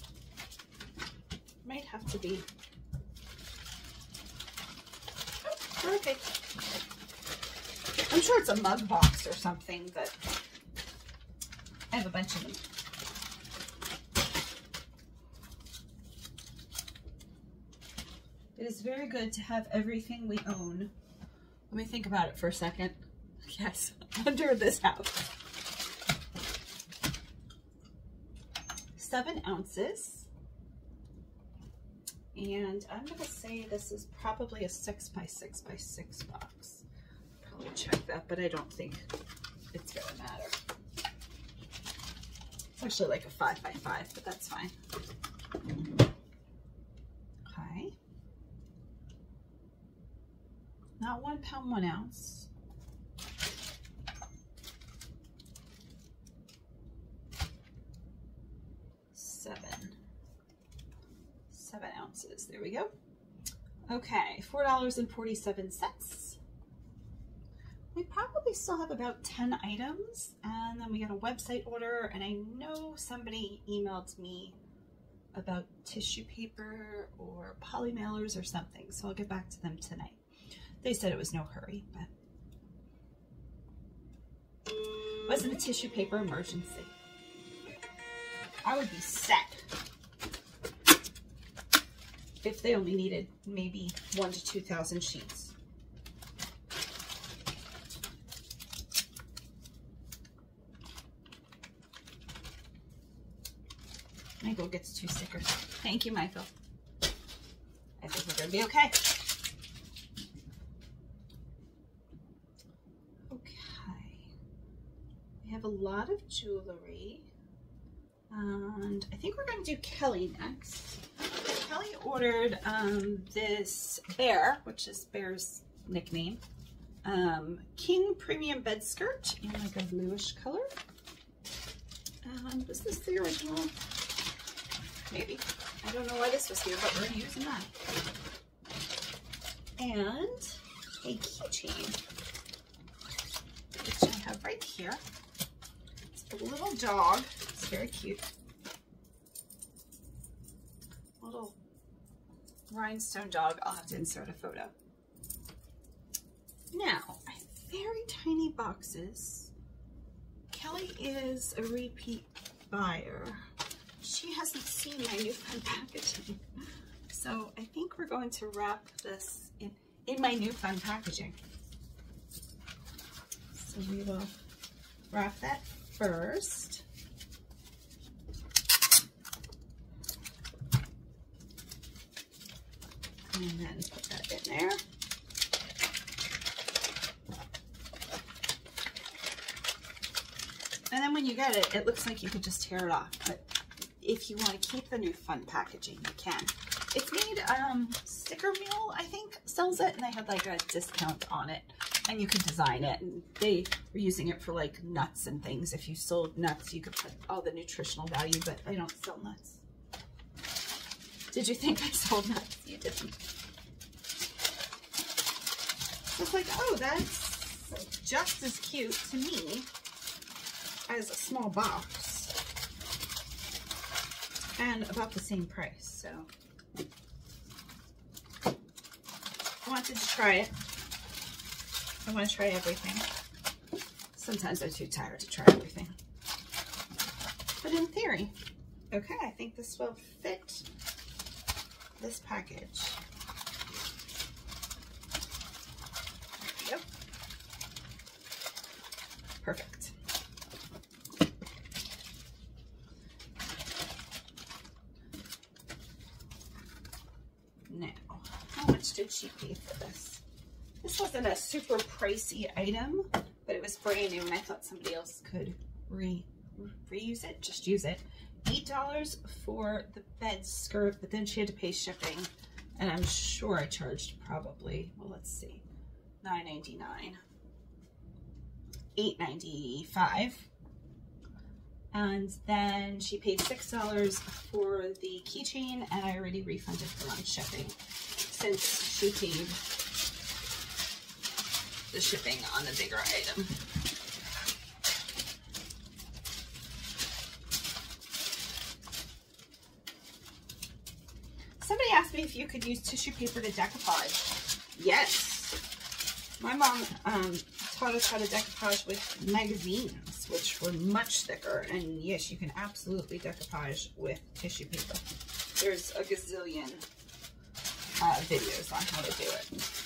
Might have to be. Oh, okay. I'm sure it's a mug box or something, but I have a bunch of them. It is very good to have everything we own. Let me think about it for a second. Yes, under this house. Seven ounces. And I'm gonna say this is probably a six by six by six box. Probably check that, but I don't think it's gonna matter. It's actually like a five by five, but that's fine. Okay. Not one pound, one ounce. Seven. Seven ounces. There we go. Okay, $4.47. We probably still have about 10 items and then we got a website order and I know somebody emailed me about tissue paper or poly mailers or something. So I'll get back to them tonight. They said it was no hurry, but it wasn't a tissue paper emergency. I would be set if they only needed maybe one to 2,000 sheets. Michael gets two stickers. Thank you, Michael. I think we're gonna be okay. Okay. We have a lot of jewelry. And I think we're gonna do Kelly next. Kelly ordered um, this bear, which is Bear's nickname, um, King Premium Bed Skirt in like a bluish color. Um, was this the original? Maybe. I don't know why this was here, but we're using that. And a keychain, which I have right here. A little dog. It's very cute. Little rhinestone dog. I'll have to insert a photo. Now, very tiny boxes. Kelly is a repeat buyer she hasn't seen my new fun packaging. So I think we're going to wrap this in, in my new fun packaging. So we will wrap that first. And then put that in there. And then when you get it, it looks like you could just tear it off, but if you want to keep the new fun packaging, you can. It's made, um, Sticker Mule, I think, sells it, and they had like a discount on it, and you could design it, and they were using it for like nuts and things. If you sold nuts, you could put all the nutritional value, but I don't sell nuts. Did you think I sold nuts? You didn't. It's like, oh, that's just as cute to me as a small box and about the same price. So I wanted to try it. I want to try everything. Sometimes I'm too tired to try everything. But in theory, okay, I think this will fit this package. Yep. Perfect. did she paid for this? This wasn't a super pricey item, but it was brand new and I thought somebody else could re reuse it, just use it. $8 for the bed skirt, but then she had to pay shipping. And I'm sure I charged probably, well, let's see, $9.99. $8.95. And then she paid $6 for the keychain and I already refunded her on shipping since she paid the shipping on the bigger item. Somebody asked me if you could use tissue paper to decoupage. Yes. My mom um, taught us how to decoupage with magazines, which were much thicker. And yes, you can absolutely decoupage with tissue paper. There's a gazillion uh, videos on how to do it.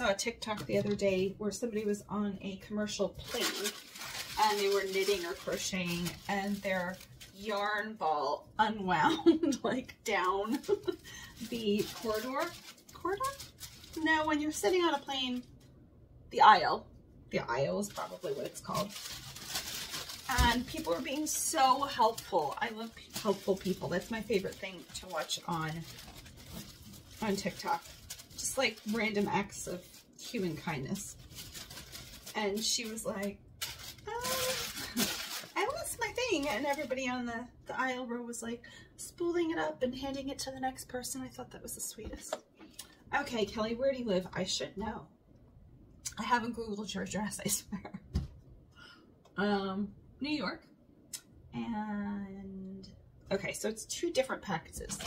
saw a TikTok the other day where somebody was on a commercial plane and they were knitting or crocheting and their yarn ball unwound like down the corridor. Corridor? No, when you're sitting on a plane, the aisle. The aisle is probably what it's called. And people are being so helpful. I love helpful people. That's my favorite thing to watch on on TikTok. Just like random acts of human kindness. And she was like, oh, I lost my thing. And everybody on the, the aisle row was like spooling it up and handing it to the next person. I thought that was the sweetest. Okay, Kelly, where do you live? I should know. I haven't Googled your address, I swear. Um, New York. And, okay, so it's two different packages.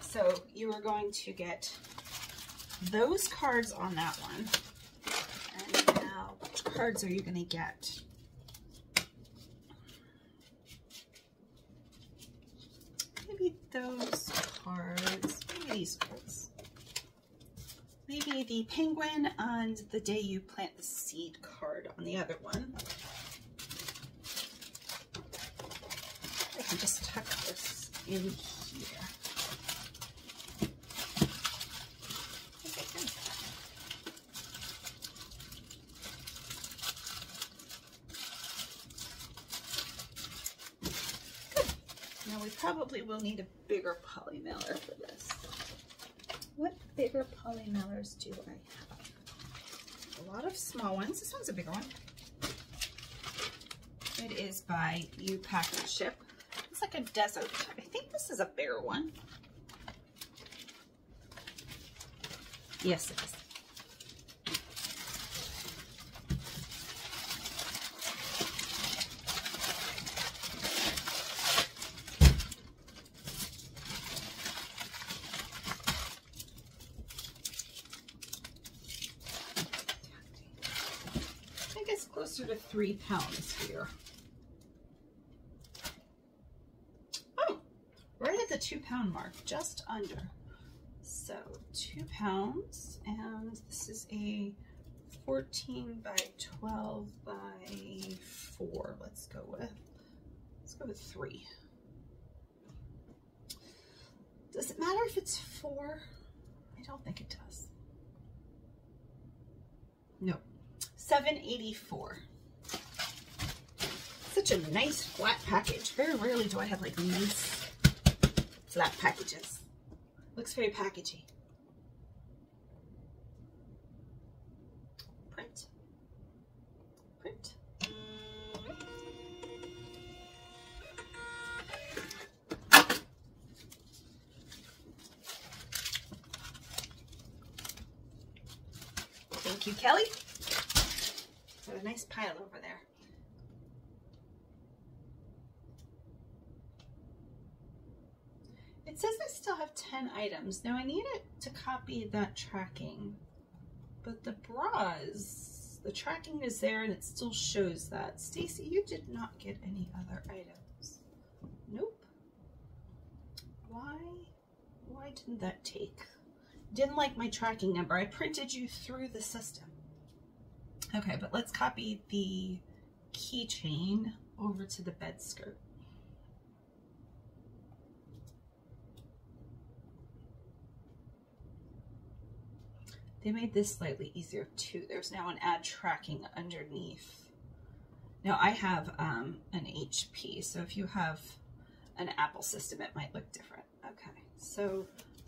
So you are going to get those cards on that one. And now, which cards are you going to get? Maybe those cards, maybe these cards. Maybe the penguin and the day you plant the seed card on the other one. I can just tuck this in here. Now we probably will need a bigger poly mailer for this. What bigger poly mailers do I have? A lot of small ones. This one's a bigger one. It is by You Pack and Ship. It's like a desert. I think this is a bigger one. Yes, it is. I guess closer to three pounds here. Oh, right at the two pound mark, just under. So two pounds, and this is a 14 by 12 by four. Let's go with, let's go with three. Does it matter if it's four? I don't think it does. No, 784. Such a nice flat package. Very rarely do I have like nice flat packages. Looks very packagey. Print. Print. Thank you, Kelly. Got a nice pile over there. It says I still have 10 items. Now I need it to copy that tracking, but the bras, the tracking is there and it still shows that. Stacy, you did not get any other items. Nope. Why, why didn't that take? Didn't like my tracking number. I printed you through the system. Okay, but let's copy the keychain over to the bed skirt. They made this slightly easier too. There's now an add tracking underneath. Now I have um, an HP, so if you have an Apple system, it might look different. Okay, so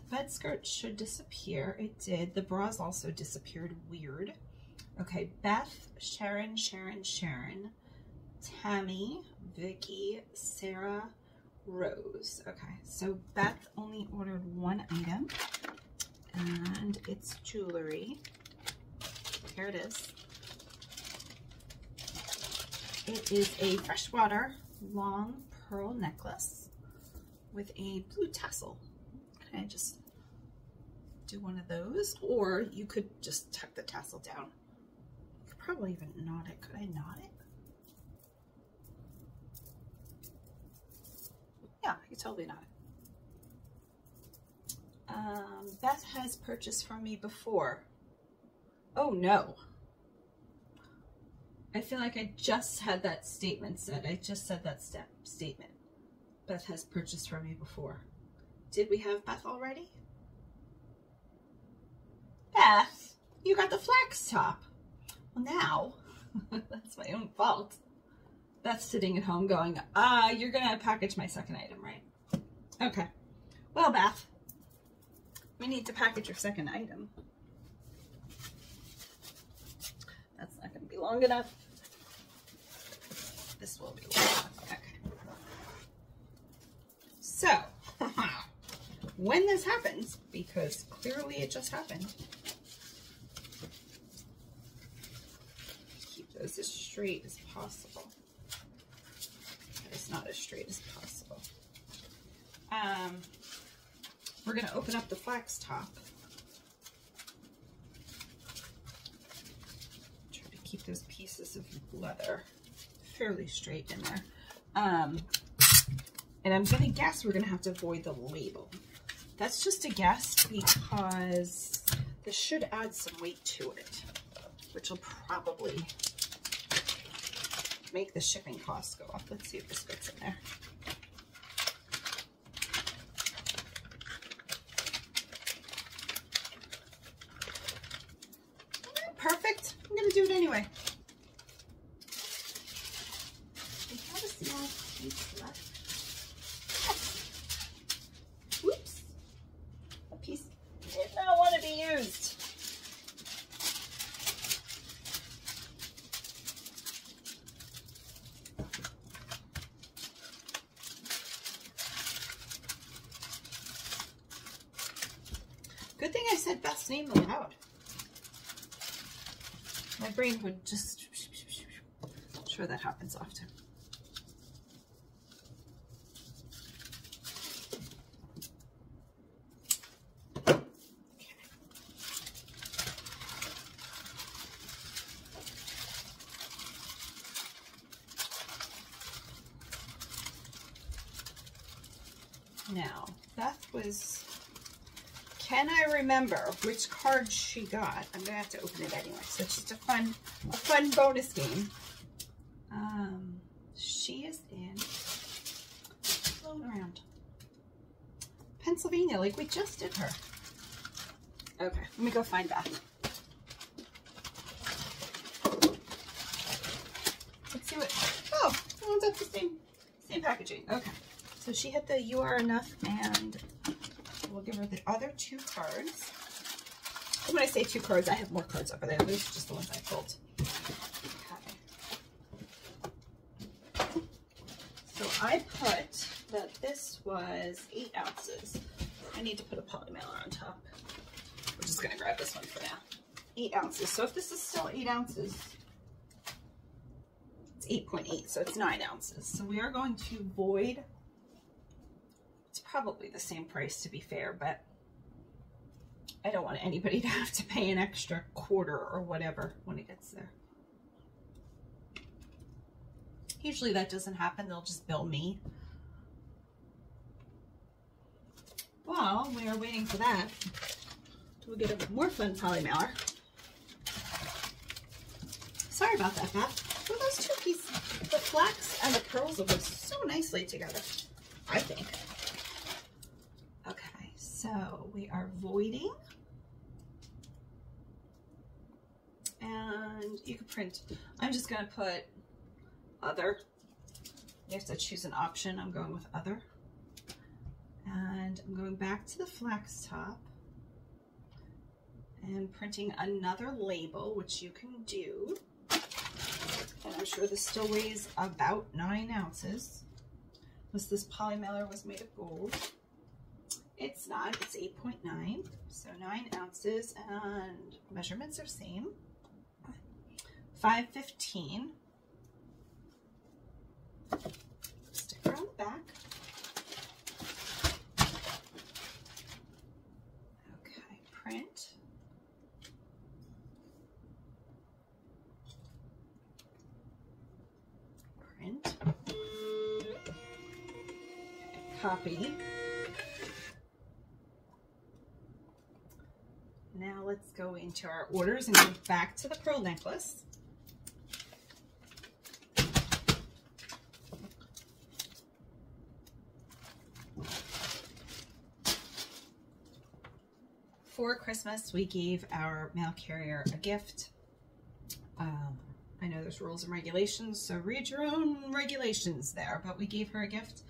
the bed skirt should disappear. It did. The bras also disappeared. Weird. Okay, Beth, Sharon, Sharon, Sharon, Tammy, Vicky, Sarah, Rose. Okay, so Beth only ordered one item and it's jewelry. Here it is. It is a freshwater long pearl necklace with a blue tassel. Can I just do one of those? Or you could just tuck the tassel down. You could probably even knot it. Could I knot it? Yeah, could totally knot it. Um, Beth has purchased from me before. Oh no. I feel like I just had that statement said. I just said that step statement. Beth has purchased from me before. Did we have Beth already? Beth, you got the flax top. Well, now, that's my own fault. Beth's sitting at home going, ah, uh, you're going to package my second item, right? Okay. Well, Beth, we need to package your second item. That's not going to be long enough. This will be long enough. Okay. So, when this happens, because clearly it just happened, keep those as straight as possible. That is not as straight as possible. Um, we're going to open up the flax top. Try to keep those pieces of leather fairly straight in there. Um, and I'm going to guess we're going to have to avoid the label. That's just a guess because this should add some weight to it, which will probably make the shipping costs go up. Let's see if this fits in there. Perfect. I'm going to do it anyway. Good thing I said Beth's name aloud. My brain would just... That happens often. Now, Beth was can I remember which card she got? I'm gonna have to open it anyway. So it's just a fun, a fun bonus game. Um, she is in float around Pennsylvania, like we just did her. Okay, let me go find Beth. Let's see what. Oh, one's at the same same packaging. Okay, so she had the You Are Enough and we'll give her the other two cards. When I say two cards, I have more cards over there. These are just the ones I pulled. Okay. So I put that this was eight ounces. I need to put a poly mailer on top. We're just going to grab this one for now. Eight ounces. So if this is still eight ounces, it's 8.8, so it's nine ounces. So we are going to void it's probably the same price to be fair, but I don't want anybody to have to pay an extra quarter or whatever when it gets there. Usually that doesn't happen. They'll just bill me. While we are waiting for that, we'll get a more fun poly mailer. Sorry about that, Beth. Those two pieces, the flax and the pearls will go so nicely together, I think. Okay, so we are voiding. And you can print. I'm just going to put other. You have to choose an option. I'm going with other. Going back to the flax top and printing another label, which you can do. And I'm sure this still weighs about nine ounces. Because this poly was made of gold. It's not, it's 8.9, so 9 ounces, and measurements are same. 515. Sticker on the back. Okay, print. Print. Copy. Now let's go into our orders and go back to the pearl necklace. For Christmas, we gave our mail carrier a gift. Um, I know there's rules and regulations, so read your own regulations there, but we gave her a gift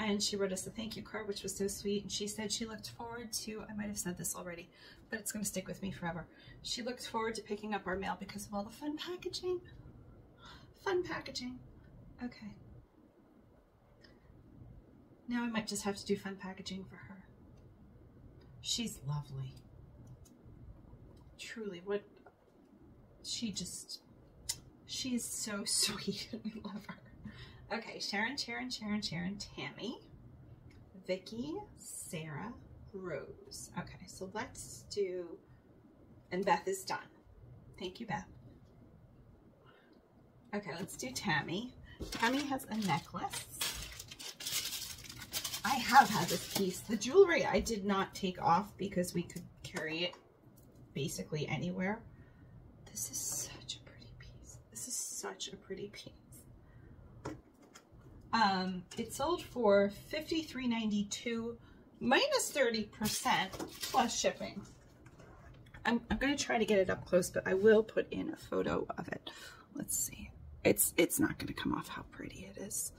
and she wrote us a thank you card, which was so sweet. And she said she looked forward to, I might have said this already, but it's going to stick with me forever. She looked forward to picking up our mail because of all the fun packaging. Fun packaging. Okay. Now I might just have to do fun packaging for her. She's lovely. Truly, what she just, she's so sweet. I love her. Okay, Sharon, Sharon, Sharon, Sharon, Tammy, Vicky, Sarah, Rose. Okay, so let's do, and Beth is done. Thank you, Beth. Okay, let's do Tammy. Tammy has a necklace. I have had this piece. The jewelry I did not take off because we could carry it basically anywhere. This is such a pretty piece. This is such a pretty piece. Um, it sold for $53.92 minus 30% plus shipping. I'm, I'm going to try to get it up close, but I will put in a photo of it. Let's see. It's, it's not going to come off how pretty it is.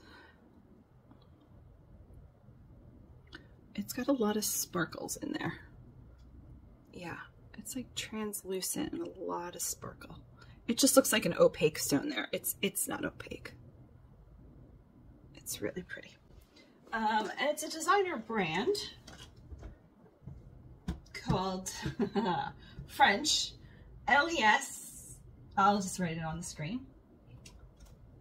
It's got a lot of sparkles in there. Yeah, it's like translucent and a lot of sparkle. It just looks like an opaque stone there. It's, it's not opaque. It's really pretty. Um, and it's a designer brand called French LES. I'll just write it on the screen.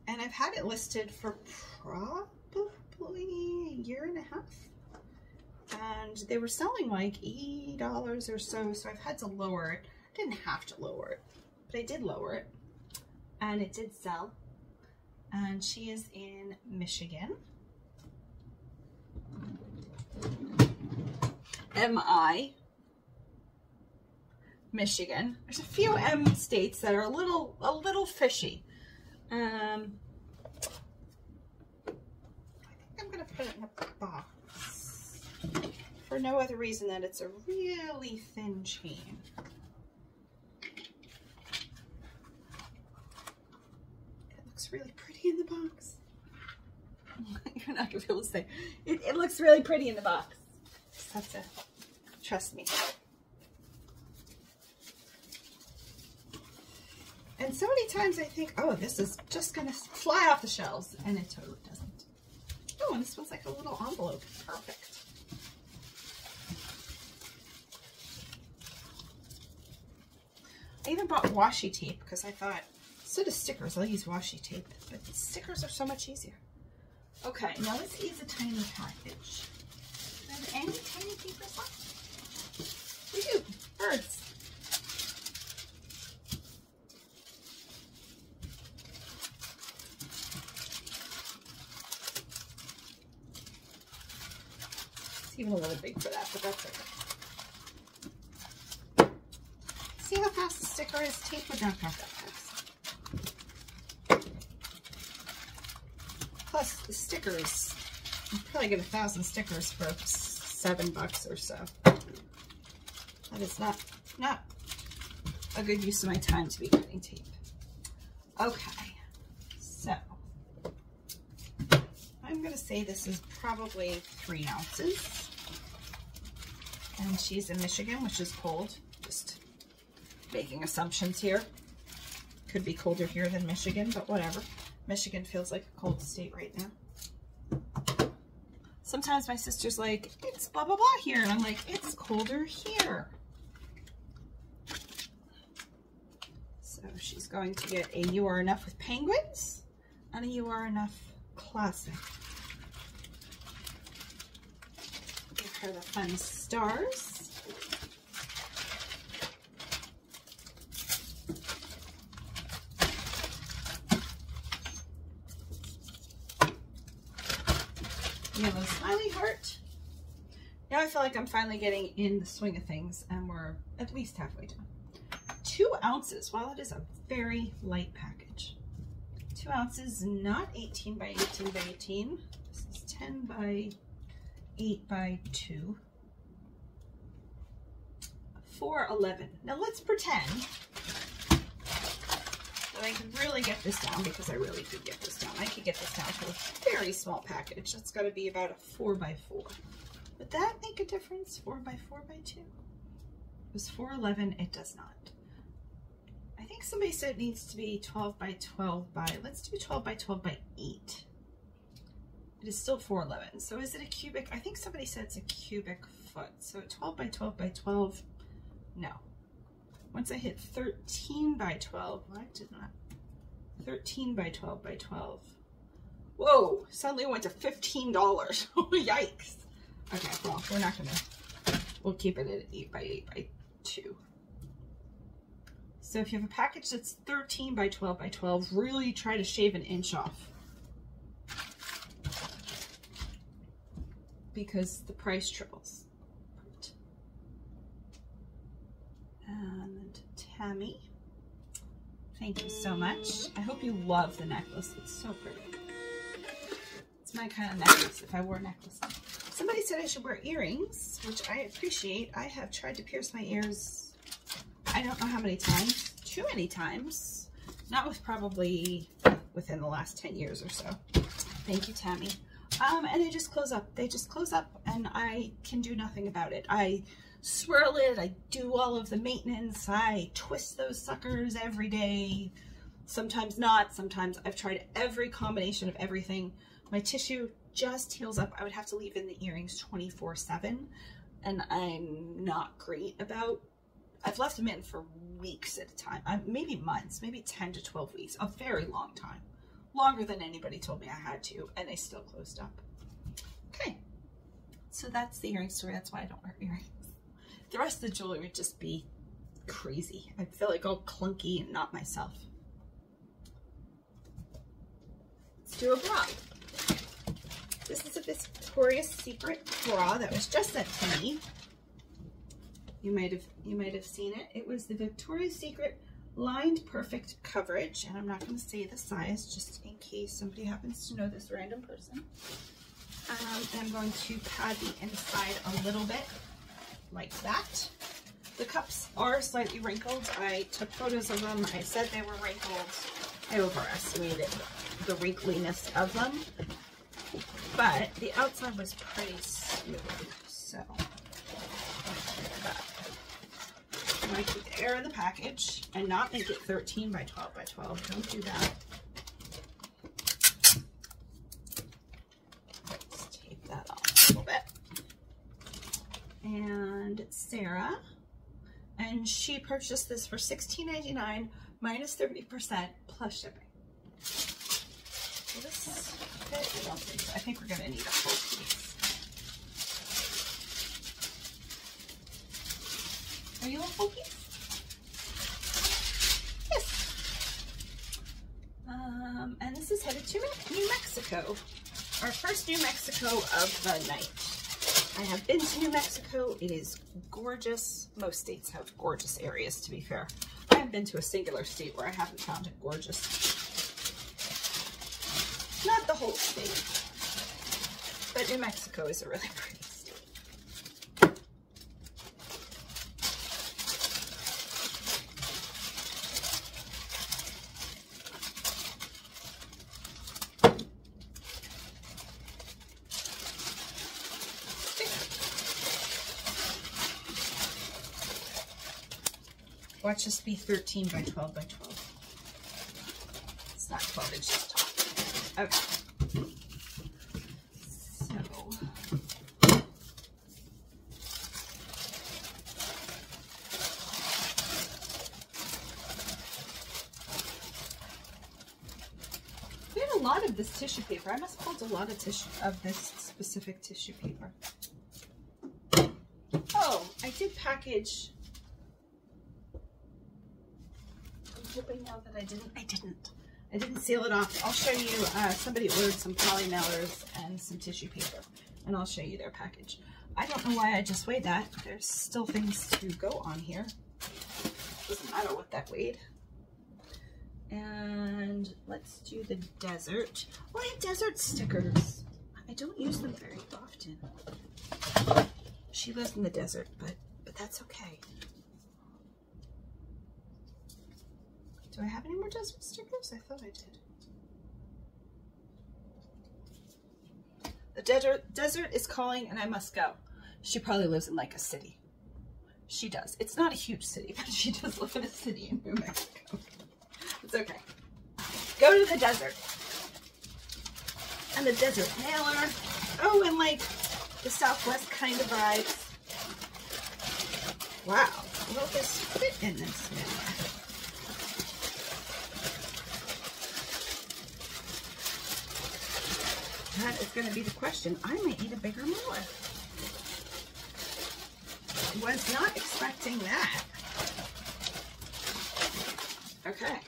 And I've had it listed for probably a year and a half. And they were selling like $80 or so, so I've had to lower it. I didn't have to lower it, but I did lower it. And it did sell and she is in Michigan. MI, Michigan. There's a few M states that are a little, a little fishy. Um, I think I'm going to put it in a box for no other reason than it's a really thin chain. It looks really pretty in the box. You're not gonna be able to say. It, it looks really pretty in the box. Trust me. And so many times I think, oh, this is just gonna fly off the shelves, and it totally doesn't. Oh, and this one's like a little envelope. Perfect. I even bought washi tape because I thought Instead of stickers, I'll use washi tape, but stickers are so much easier. Okay, now let's use a tiny package. Do have any tiny papers left? We do. Birds. It's even a little big for that, but that's okay. See how fast the sticker is? Tape would not have that fast. Plus the stickers, you probably get a thousand stickers for seven bucks or so. That is not, not a good use of my time to be cutting tape. Okay, so I'm gonna say this is probably three ounces. And she's in Michigan, which is cold. Just making assumptions here. Could be colder here than Michigan, but whatever. Michigan feels like a cold state right now. Sometimes my sister's like, it's blah, blah, blah here. And I'm like, it's colder here. So she's going to get a You Are Enough with Penguins and a You Are Enough Classic. Give her the fun stars. Yellow smiley heart Now I feel like I'm finally getting in the swing of things and we're at least halfway done. Two ounces, while it is a very light package. Two ounces, not 18 by 18 by 18. This is 10 by 8 by 2. 411. Now let's pretend that I can really get this down because I really could get this down. I could get this down to a very small package. That's got to be about a 4 by 4. Would that make a difference? 4 by 4 by 2? It was 411. It does not. I think somebody said it needs to be 12 by 12 by, let's do 12 by 12 by 8. It is still 411. So is it a cubic? I think somebody said it's a cubic foot. So 12 by 12 by 12, no. Once I hit 13 by 12, why did not? 13 by 12 by 12. Whoa, suddenly went to $15. Yikes. Okay, well, we're not gonna, we'll keep it at 8 by 8 by 2. So if you have a package that's 13 by 12 by 12, really try to shave an inch off. Because the price triples. And Tammy, thank you so much. I hope you love the necklace. It's so pretty. It's my kind of necklace if I wore a necklace. Somebody said I should wear earrings, which I appreciate. I have tried to pierce my ears, I don't know how many times, too many times. Not with probably within the last 10 years or so. Thank you, Tammy. Um, and they just close up. They just close up and I can do nothing about it. I swirl it, I do all of the maintenance, I twist those suckers every day. Sometimes not, sometimes I've tried every combination of everything. My tissue just heals up. I would have to leave in the earrings 24 7 and I'm not great about, I've left them in for weeks at a time, uh, maybe months, maybe 10 to 12 weeks, a very long time. Longer than anybody told me I had to, and they still closed up. Okay, so that's the earring story. That's why I don't wear earrings. The rest of the jewelry would just be crazy. I feel like all clunky and not myself. Let's do a bra. This is a Victoria's Secret bra that was just sent to me. You might have you might have seen it. It was the Victoria's Secret lined perfect coverage, and I'm not going to say the size just in case somebody happens to know this random person. Um, I'm going to pad the inside a little bit like that. The cups are slightly wrinkled. I took photos of them. I said they were wrinkled. I overestimated the wrinkliness of them but the outside was pretty smooth, so I want to keep the air in the package and not make it 13 by 12 by 12. Don't do that. Let's tape that off a little bit. And Sarah, and she purchased this for $16.99 minus 30% plus shipping. I think we're going to need a full piece. Are you a full piece? Yes. Um, and this is headed to New Mexico. Our first New Mexico of the night. I have been to New Mexico. It is gorgeous. Most states have gorgeous areas, to be fair. I haven't been to a singular state where I haven't found it gorgeous. Not the whole state, but New Mexico is a really pretty state. Watch this be 13 by 12 by 12. It's not 12 inches. Okay. So. We had a lot of this tissue paper. I must pulled a lot of tissue of this specific tissue paper. Oh, I did package. I'm hoping now that I didn't. I didn't. I didn't seal it off. I'll show you, uh, somebody ordered some poly mailers and some tissue paper. and I'll show you their package. I don't know why I just weighed that. There's still things to go on here. Doesn't matter what that weighed. And let's do the desert. Oh, I have desert stickers. I don't use them very often. She lives in the desert, but but that's okay. Do I have any more desert stickers? I thought I did. The desert, desert is calling and I must go. She probably lives in like a city. She does. It's not a huge city, but she does live in a city in New Mexico. It's okay. Go to the desert. And the desert mailer. Oh, and like the Southwest kind of vibes. Wow. Will this fit in this? That is going to be the question. I might need a bigger mailer. Was not expecting that. Okay.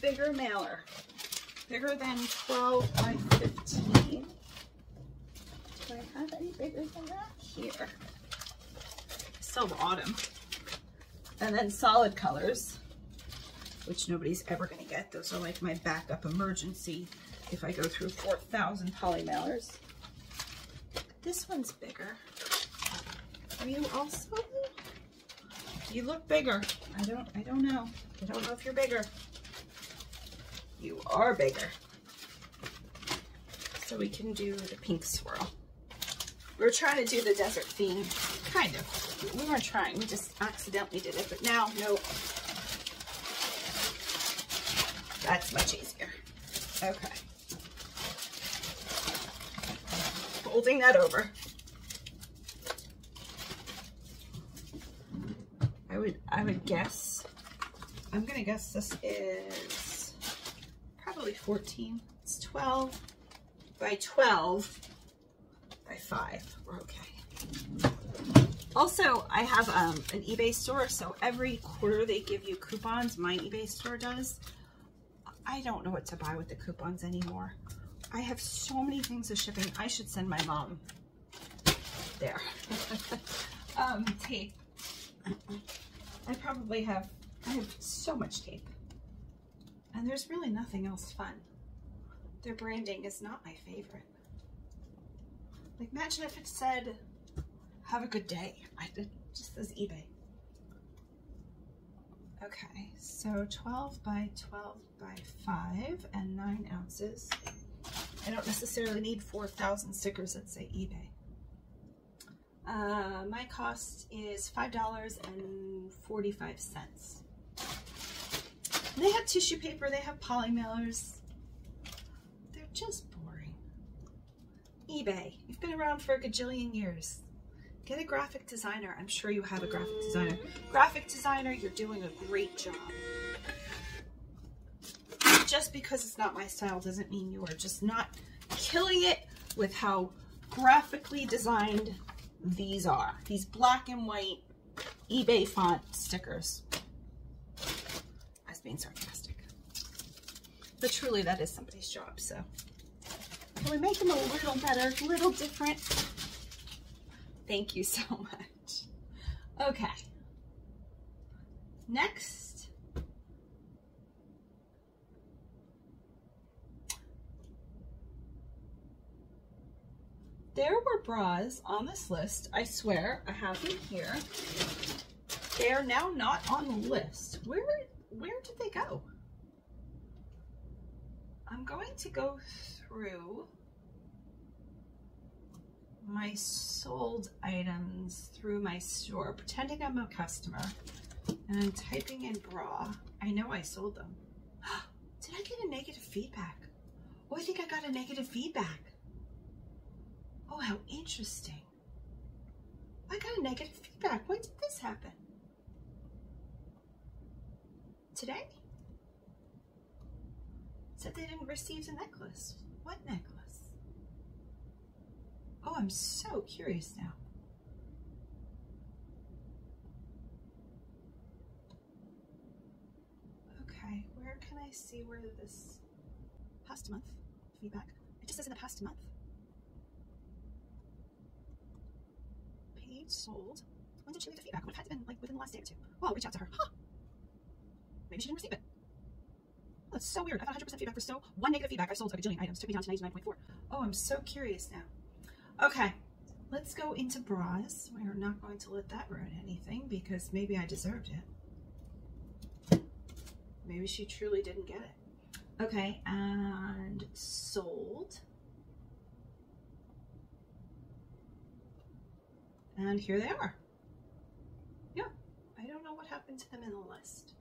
Bigger mailer. Bigger than 12 by 15. Do I have any bigger than that? Here. Still autumn. And then solid colors, which nobody's ever going to get. Those are like my backup emergency if I go through 4,000 poly mailers. This one's bigger. Are you also? You look bigger. I don't, I don't know. I don't know if you're bigger. You are bigger. So we can do the pink swirl. We are trying to do the desert theme, kind of. We weren't trying, we just accidentally did it, but now, nope. That's much easier. Okay. Folding that over. I would I would guess I'm gonna guess this is probably 14. It's 12 by 12 by 5. We're okay. Also, I have um, an eBay store, so every quarter they give you coupons. My eBay store does. I don't know what to buy with the coupons anymore. I have so many things of shipping. I should send my mom there. um, tape. I probably have, I have so much tape. And there's really nothing else fun. Their branding is not my favorite. Like, imagine if it said, have a good day. I, it just says eBay. Okay, so 12 by 12 by 5 and 9 ounces. I don't necessarily need 4,000 stickers that say eBay. Uh, my cost is $5.45. They have tissue paper, they have poly mailers. They're just boring. eBay, you've been around for a gajillion years. Get a graphic designer. I'm sure you have a graphic designer. Graphic designer, you're doing a great job. Just because it's not my style doesn't mean you are just not killing it with how graphically designed these are. These black and white eBay font stickers. I was being sarcastic. But truly, that is somebody's job, so. Can we make them a little better, a little different? Thank you so much. Okay. Next There were bras on this list. I swear, I have them here. They are now not on the list. Where, where did they go? I'm going to go through my sold items through my store, pretending I'm a customer, and I'm typing in bra. I know I sold them. Did I get a negative feedback? Oh, I think I got a negative feedback. Oh, how interesting. I got a negative feedback. When did this happen? Today? Said they didn't receive the necklace. What necklace? Oh, I'm so curious now. Okay, where can I see where this past month feedback? It just says in the past month. Sold. When did she leave the feedback? Would have had to been like within the last day or two. Well, I'll reach out to her. Huh. Maybe she didn't receive it. Oh, that's so weird. I've got 100% feedback for so one negative feedback. I've sold like a gajillion items. Took me down to 99.4. Oh, I'm so curious now. Okay, let's go into bras. We're not going to let that ruin anything because maybe I deserved it. Maybe she truly didn't get it. Okay, and sold. And here they are. Yeah, I don't know what happened to them in the list.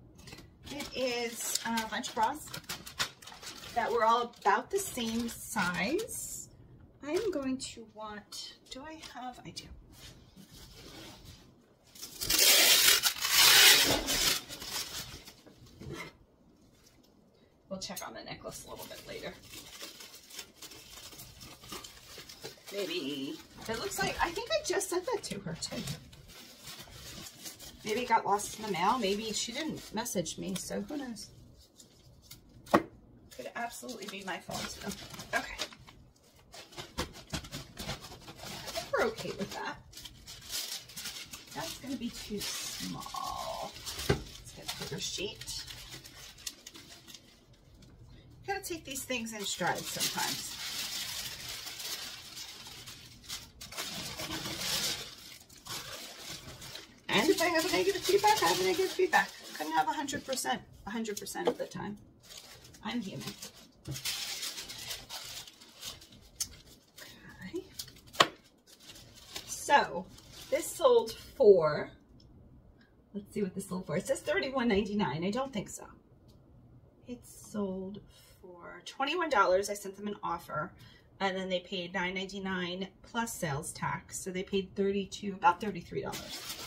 It is a bunch of bras that were all about the same size. I'm going to want, do I have, I do. We'll check on the necklace a little bit later. Maybe, it looks like, I think I just sent that to her too. Maybe it got lost in the mail. Maybe she didn't message me, so who knows? Could absolutely be my fault. Okay. Think we're okay with that. That's going to be too small. Let's get a bigger sheet. Gotta take these things in stride sometimes. If I have a negative feedback, I have a negative feedback. I Couldn't have 100%, 100% of the time. I'm human. Okay. So, this sold for, let's see what this sold for. It says $31.99. I don't think so. It sold for $21. I sent them an offer and then they paid $9.99 plus sales tax. So they paid 32, about $33.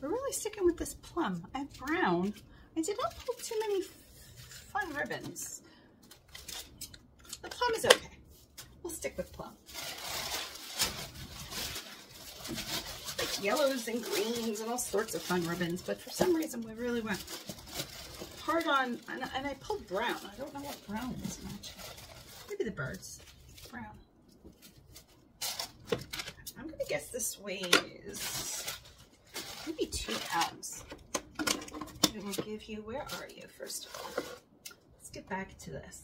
We're really sticking with this plum. I have brown. I did not pull too many fun ribbons. The plum is okay. We'll stick with plum. Like yellows and greens and all sorts of fun ribbons, but for some reason we really went hard on, and, and I pulled brown. I don't know what brown is much. Maybe the birds. Brown. I'm gonna guess this weighs maybe two pounds. It will give you, where are you, first of all? Let's get back to this.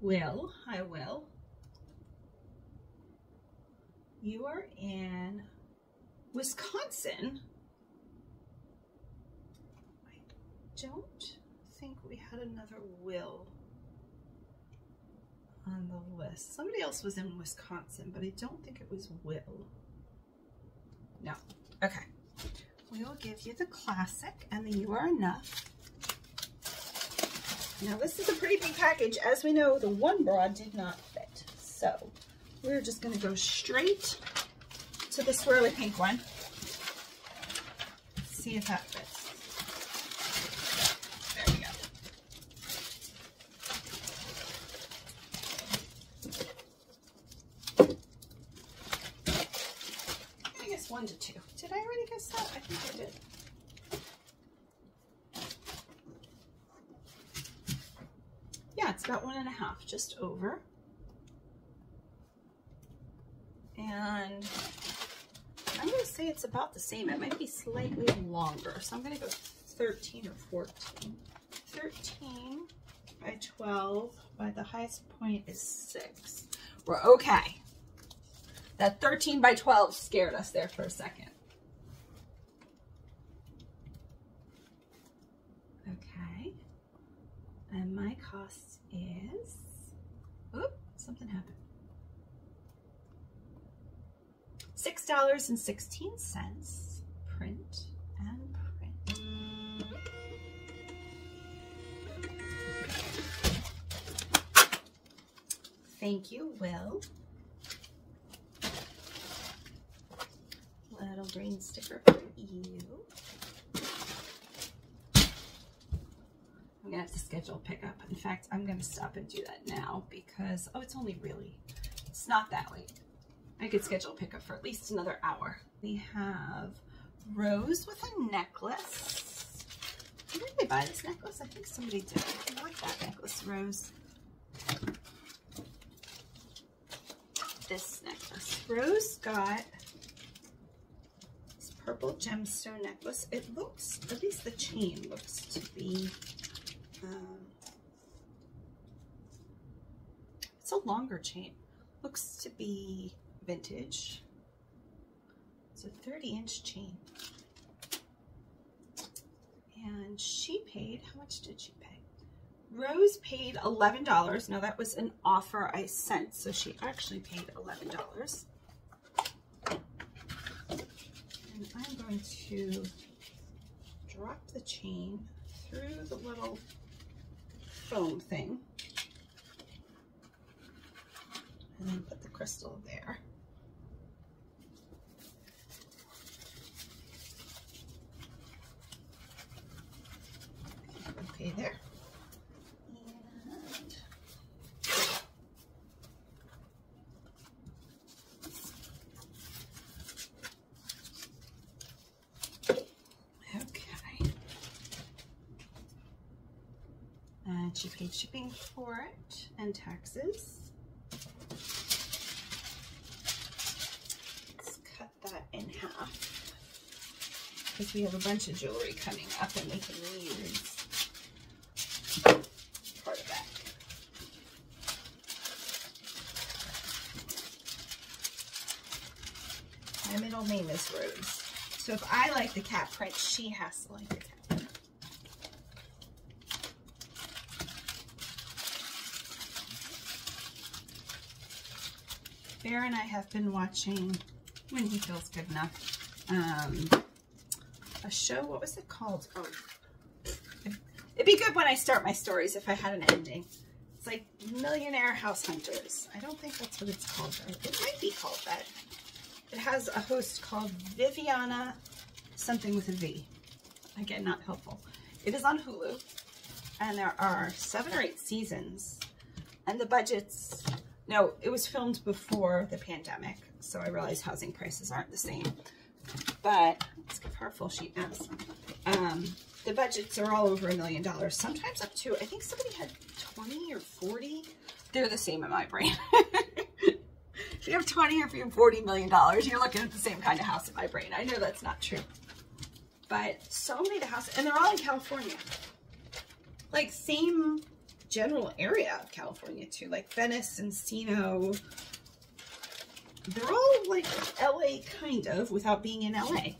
Will, I will. You are in Wisconsin. I don't think we had another Will on the list. Somebody else was in Wisconsin, but I don't think it was Will. No. Okay. We will give you the classic and the You Are Enough. Now this is a pretty big package. As we know, the one bra did not fit. So we're just gonna go straight to the swirly pink one. See if that fits. There we go. I guess one to two. Did I already guess that? I think I did. Yeah, it's about one and a half, just over. And I'm going to say it's about the same. It might be slightly longer. So I'm going to go 13 or 14. 13 by 12 by the highest point is 6. We're okay. That 13 by 12 scared us there for a second. Okay. And my cost is, oop, something happened. $6.16 print and print. Thank you, Will. Little green sticker for you. I'm gonna have to schedule a pickup. In fact, I'm gonna stop and do that now because, oh, it's only really, it's not that late. I could schedule pickup for at least another hour. We have Rose with a necklace. Did anybody buy this necklace? I think somebody did. I like that necklace, Rose. This necklace. Rose got this purple gemstone necklace. It looks, at least the chain looks to be, um, it's a longer chain. Looks to be vintage. It's a 30 inch chain. And she paid, how much did she pay? Rose paid $11. Now that was an offer I sent, so she actually paid $11. And I'm going to drop the chain through the little foam thing. And then put the crystal there. Okay, there. Okay. And she paid shipping for it and taxes. Let's cut that in half because we have a bunch of jewelry coming up and we can use part of that. My So if I like the cat print, she has to like the cat print. Bear and I have been watching, when he feels good enough, um, a show, what was it called? Oh, it'd be good when I start my stories if I had an ending. It's like Millionaire House Hunters. I don't think that's what it's called. though. It might be called that. It has a host called Viviana, something with a V. Again, not helpful. It is on Hulu, and there are seven or eight seasons, and the budget's, no, it was filmed before the pandemic, so I realize housing prices aren't the same, but let's give her a full sheet maps. Um, the budgets are all over a million dollars, sometimes up to, I think somebody had 20 or 40. They're the same in my brain. if you have 20 or if you have 40 million dollars, you're looking at the same kind of house in my brain. I know that's not true. But so many of the houses, and they're all in California. Like same general area of California too, like Venice, and Encino. They're all like LA kind of without being in LA,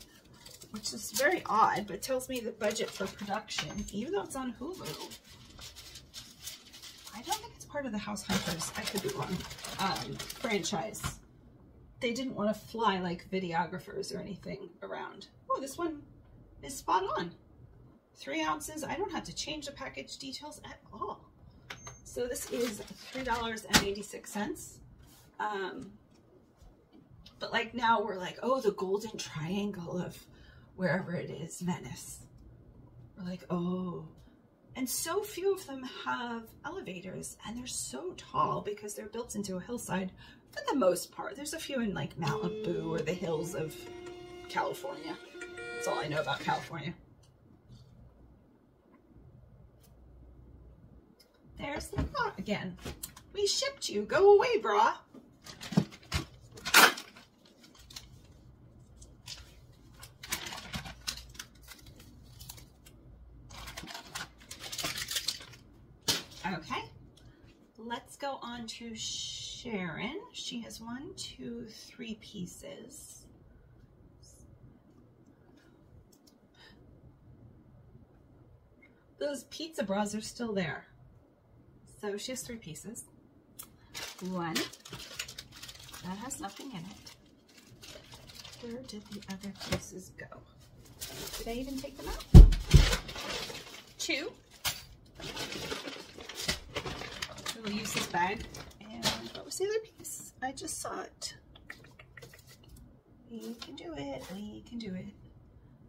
which is very odd, but tells me the budget for production, even though it's on Hulu. I don't part of the House Hunters, I could be wrong, um, franchise. They didn't want to fly like videographers or anything around. Oh, this one is spot on. Three ounces. I don't have to change the package details at all. So this is $3.86. Um, but like now we're like, oh, the golden triangle of wherever it is, Venice. We're like, oh. And so few of them have elevators and they're so tall because they're built into a hillside for the most part. There's a few in like Malibu or the hills of California. That's all I know about California. There's the bra again. We shipped you. Go away, bra. Okay. Let's go on to Sharon. She has one, two, three pieces. Those pizza bras are still there. So she has three pieces. One, that has nothing in it. Where did the other pieces go? Did I even take them out? Two. We'll use this bag. And what was the other piece? I just saw it. We can do it. We can do it.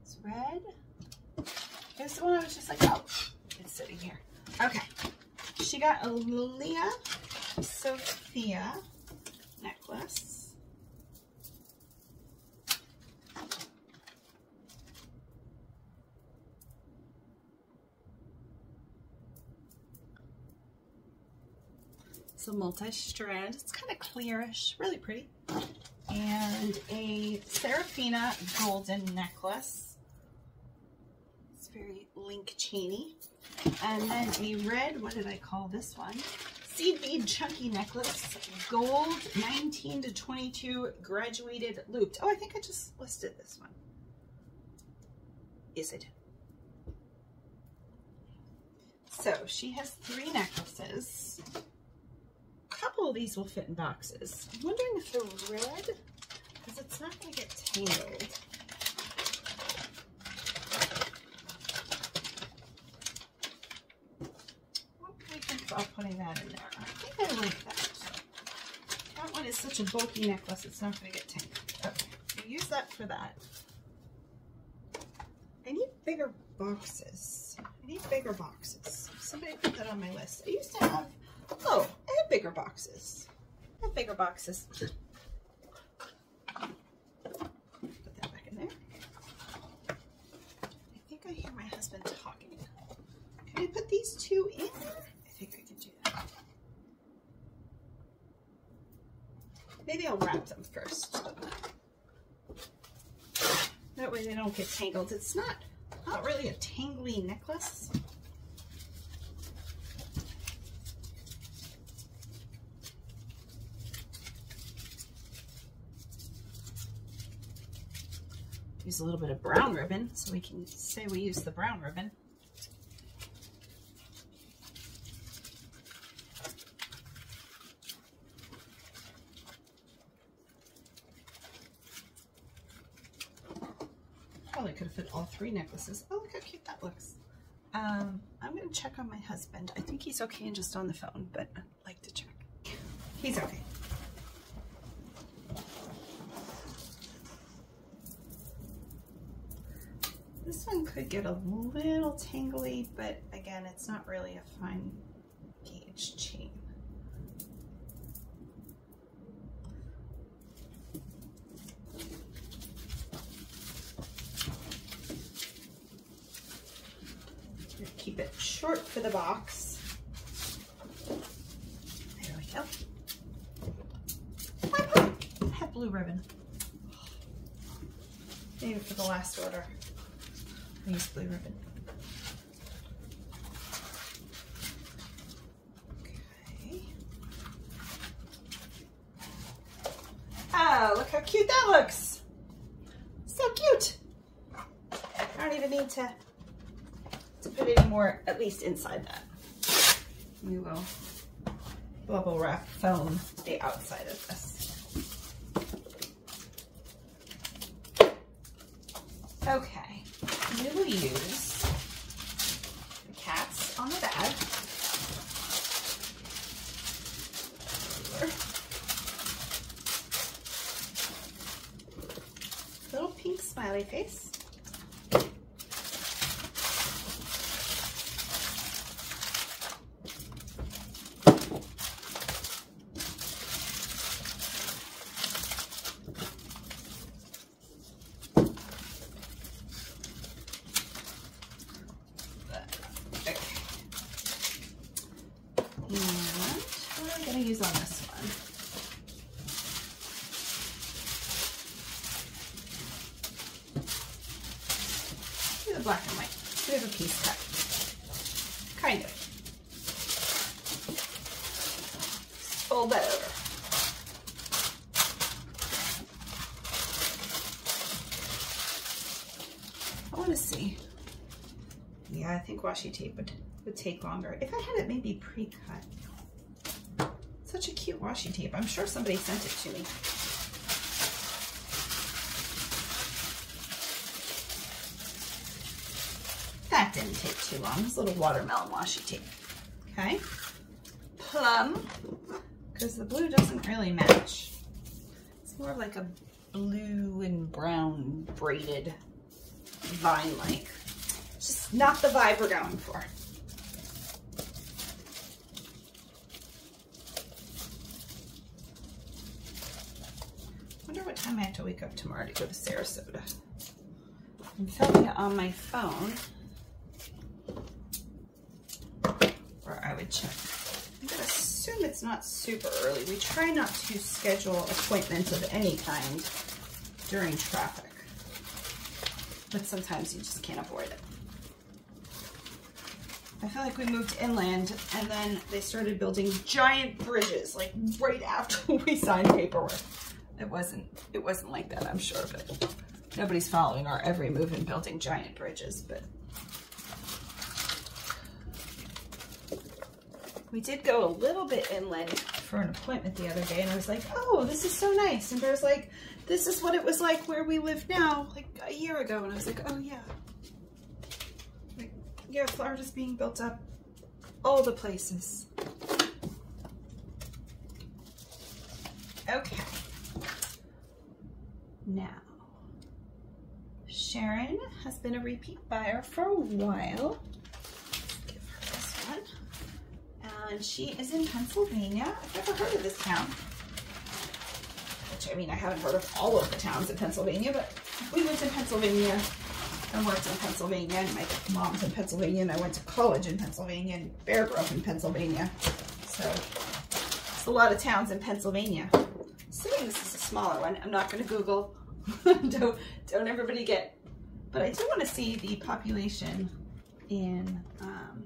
It's red. Here's the one I was just like, oh, it's sitting here. Okay. She got a Lilia Sophia necklace. It's a multi-strand. It's kind of clearish, really pretty. And a Serafina golden necklace. It's very link chainy. And then a red, what did I call this one? Seed bead chunky necklace, gold 19 to 22 graduated looped. Oh, I think I just listed this one. Yes, I did. So she has three necklaces. Couple of these will fit in boxes. I'm wondering if they're red, because it's not going to get tangled. about putting that in there. I think I like that. That one is such a bulky necklace, it's not going to get tangled. Okay, use that for that. I need bigger boxes. I need bigger boxes. Somebody put that on my list. I used to have, oh, have bigger boxes. I have bigger boxes. Put that back in there. I think I hear my husband talking. Can I put these two in there? Maybe I'll wrap them first. That way they don't get tangled. It's not, not really a tangly necklace. A little bit of brown ribbon so we can say we use the brown ribbon. probably could have fit all three necklaces. Oh, look how cute that looks. Um, I'm going to check on my husband. I think he's okay and just on the phone, but I'd like to check. He's okay. This one could get a little tangly, but again, it's not really a fine gauge chain. keep it short for the box. There we go. I have blue ribbon. Maybe for the last order. I use ribbon. Okay. Oh, look how cute that looks. So cute. I don't even need to to put any more, at least inside that. We will bubble wrap foam the outside of this. Okay, we will use the cats on the bag. Little pink smiley face. use on this one. Do the black and white. We have a piece cut. Kind of. Fold that over. I want to see. Yeah, I think washi tape would, would take longer. If I had it maybe pre-cut. Such a cute washi tape. I'm sure somebody sent it to me. That didn't take too long. This little watermelon washi tape. Okay. Plum, because the blue doesn't really match. It's more like a blue and brown braided vine-like. Not the vibe we're going for. wonder what time I have to wake up tomorrow to go to Sarasota. I'm filming it on my phone. Or I would check. I'm going to assume it's not super early. We try not to schedule appointments of any kind during traffic. But sometimes you just can't avoid it. I feel like we moved inland and then they started building giant bridges like right after we signed paperwork. It wasn't it wasn't like that, I'm sure, but nobody's following our every move in building giant bridges, but we did go a little bit inland for an appointment the other day and I was like, oh, this is so nice. And Bear's like, this is what it was like where we live now, like a year ago. And I was like, oh yeah. Yeah, Florida's being built up all the places. Okay. Now, Sharon has been a repeat buyer for a while. Give her this one and she is in Pennsylvania. I've never heard of this town. Which, I mean, I haven't heard of all of the towns in Pennsylvania, but we lived in Pennsylvania and worked in Pennsylvania, and my mom's in Pennsylvania, and I went to college in Pennsylvania, and Bear grew up in Pennsylvania. So, it's a lot of towns in Pennsylvania. Assuming this is a smaller one, I'm not going to Google. don't, don't everybody get... But I do want to see the population in... Um,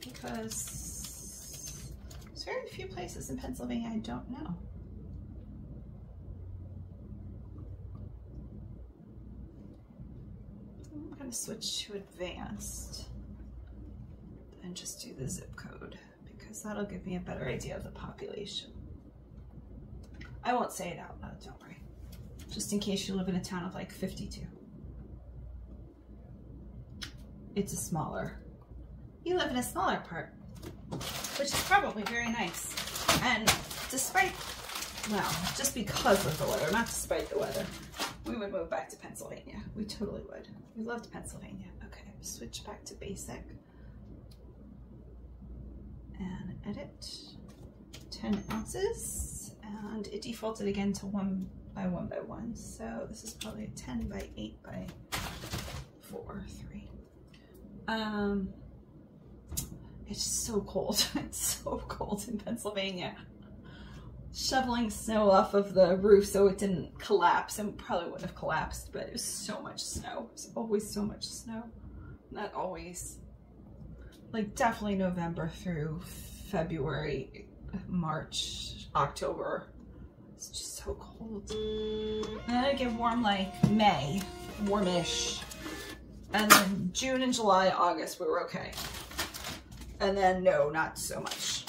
because there's very few places in Pennsylvania I don't know. I'm going to switch to advanced and just do the zip code because that'll give me a better idea of the population. I won't say it out loud, don't worry. Just in case you live in a town of like 52. It's a smaller you live in a smaller part, which is probably very nice. And despite, well, just because of the weather, not despite the weather, we would move back to Pennsylvania. We totally would. We loved Pennsylvania. Okay, switch back to basic. And edit 10 ounces. And it defaulted again to one by one by one. So this is probably a 10 by 8 by 4, or 3. Um, it's so cold. It's so cold in Pennsylvania. Shoveling snow off of the roof so it didn't collapse and probably wouldn't have collapsed, but it was so much snow. It's always so much snow. Not always. Like definitely November through February, March, October. It's just so cold. And then it get warm like May, warmish. And then June and July, August, we were okay. And then, no, not so much.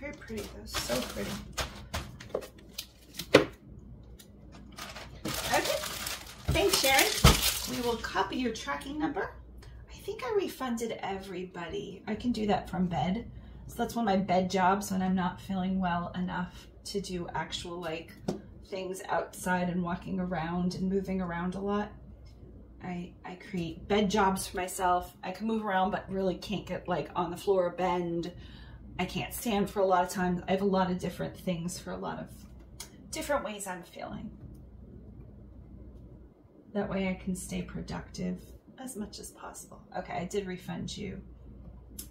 Very pretty though, so pretty. Okay, thanks Sharon. We will copy your tracking number. I think I refunded everybody. I can do that from bed. So that's one of my bed jobs when I'm not feeling well enough to do actual like things outside and walking around and moving around a lot. I, I create bed jobs for myself. I can move around, but really can't get like on the floor, bend. I can't stand for a lot of times. I have a lot of different things for a lot of different ways I'm feeling. That way I can stay productive as much as possible. Okay, I did refund you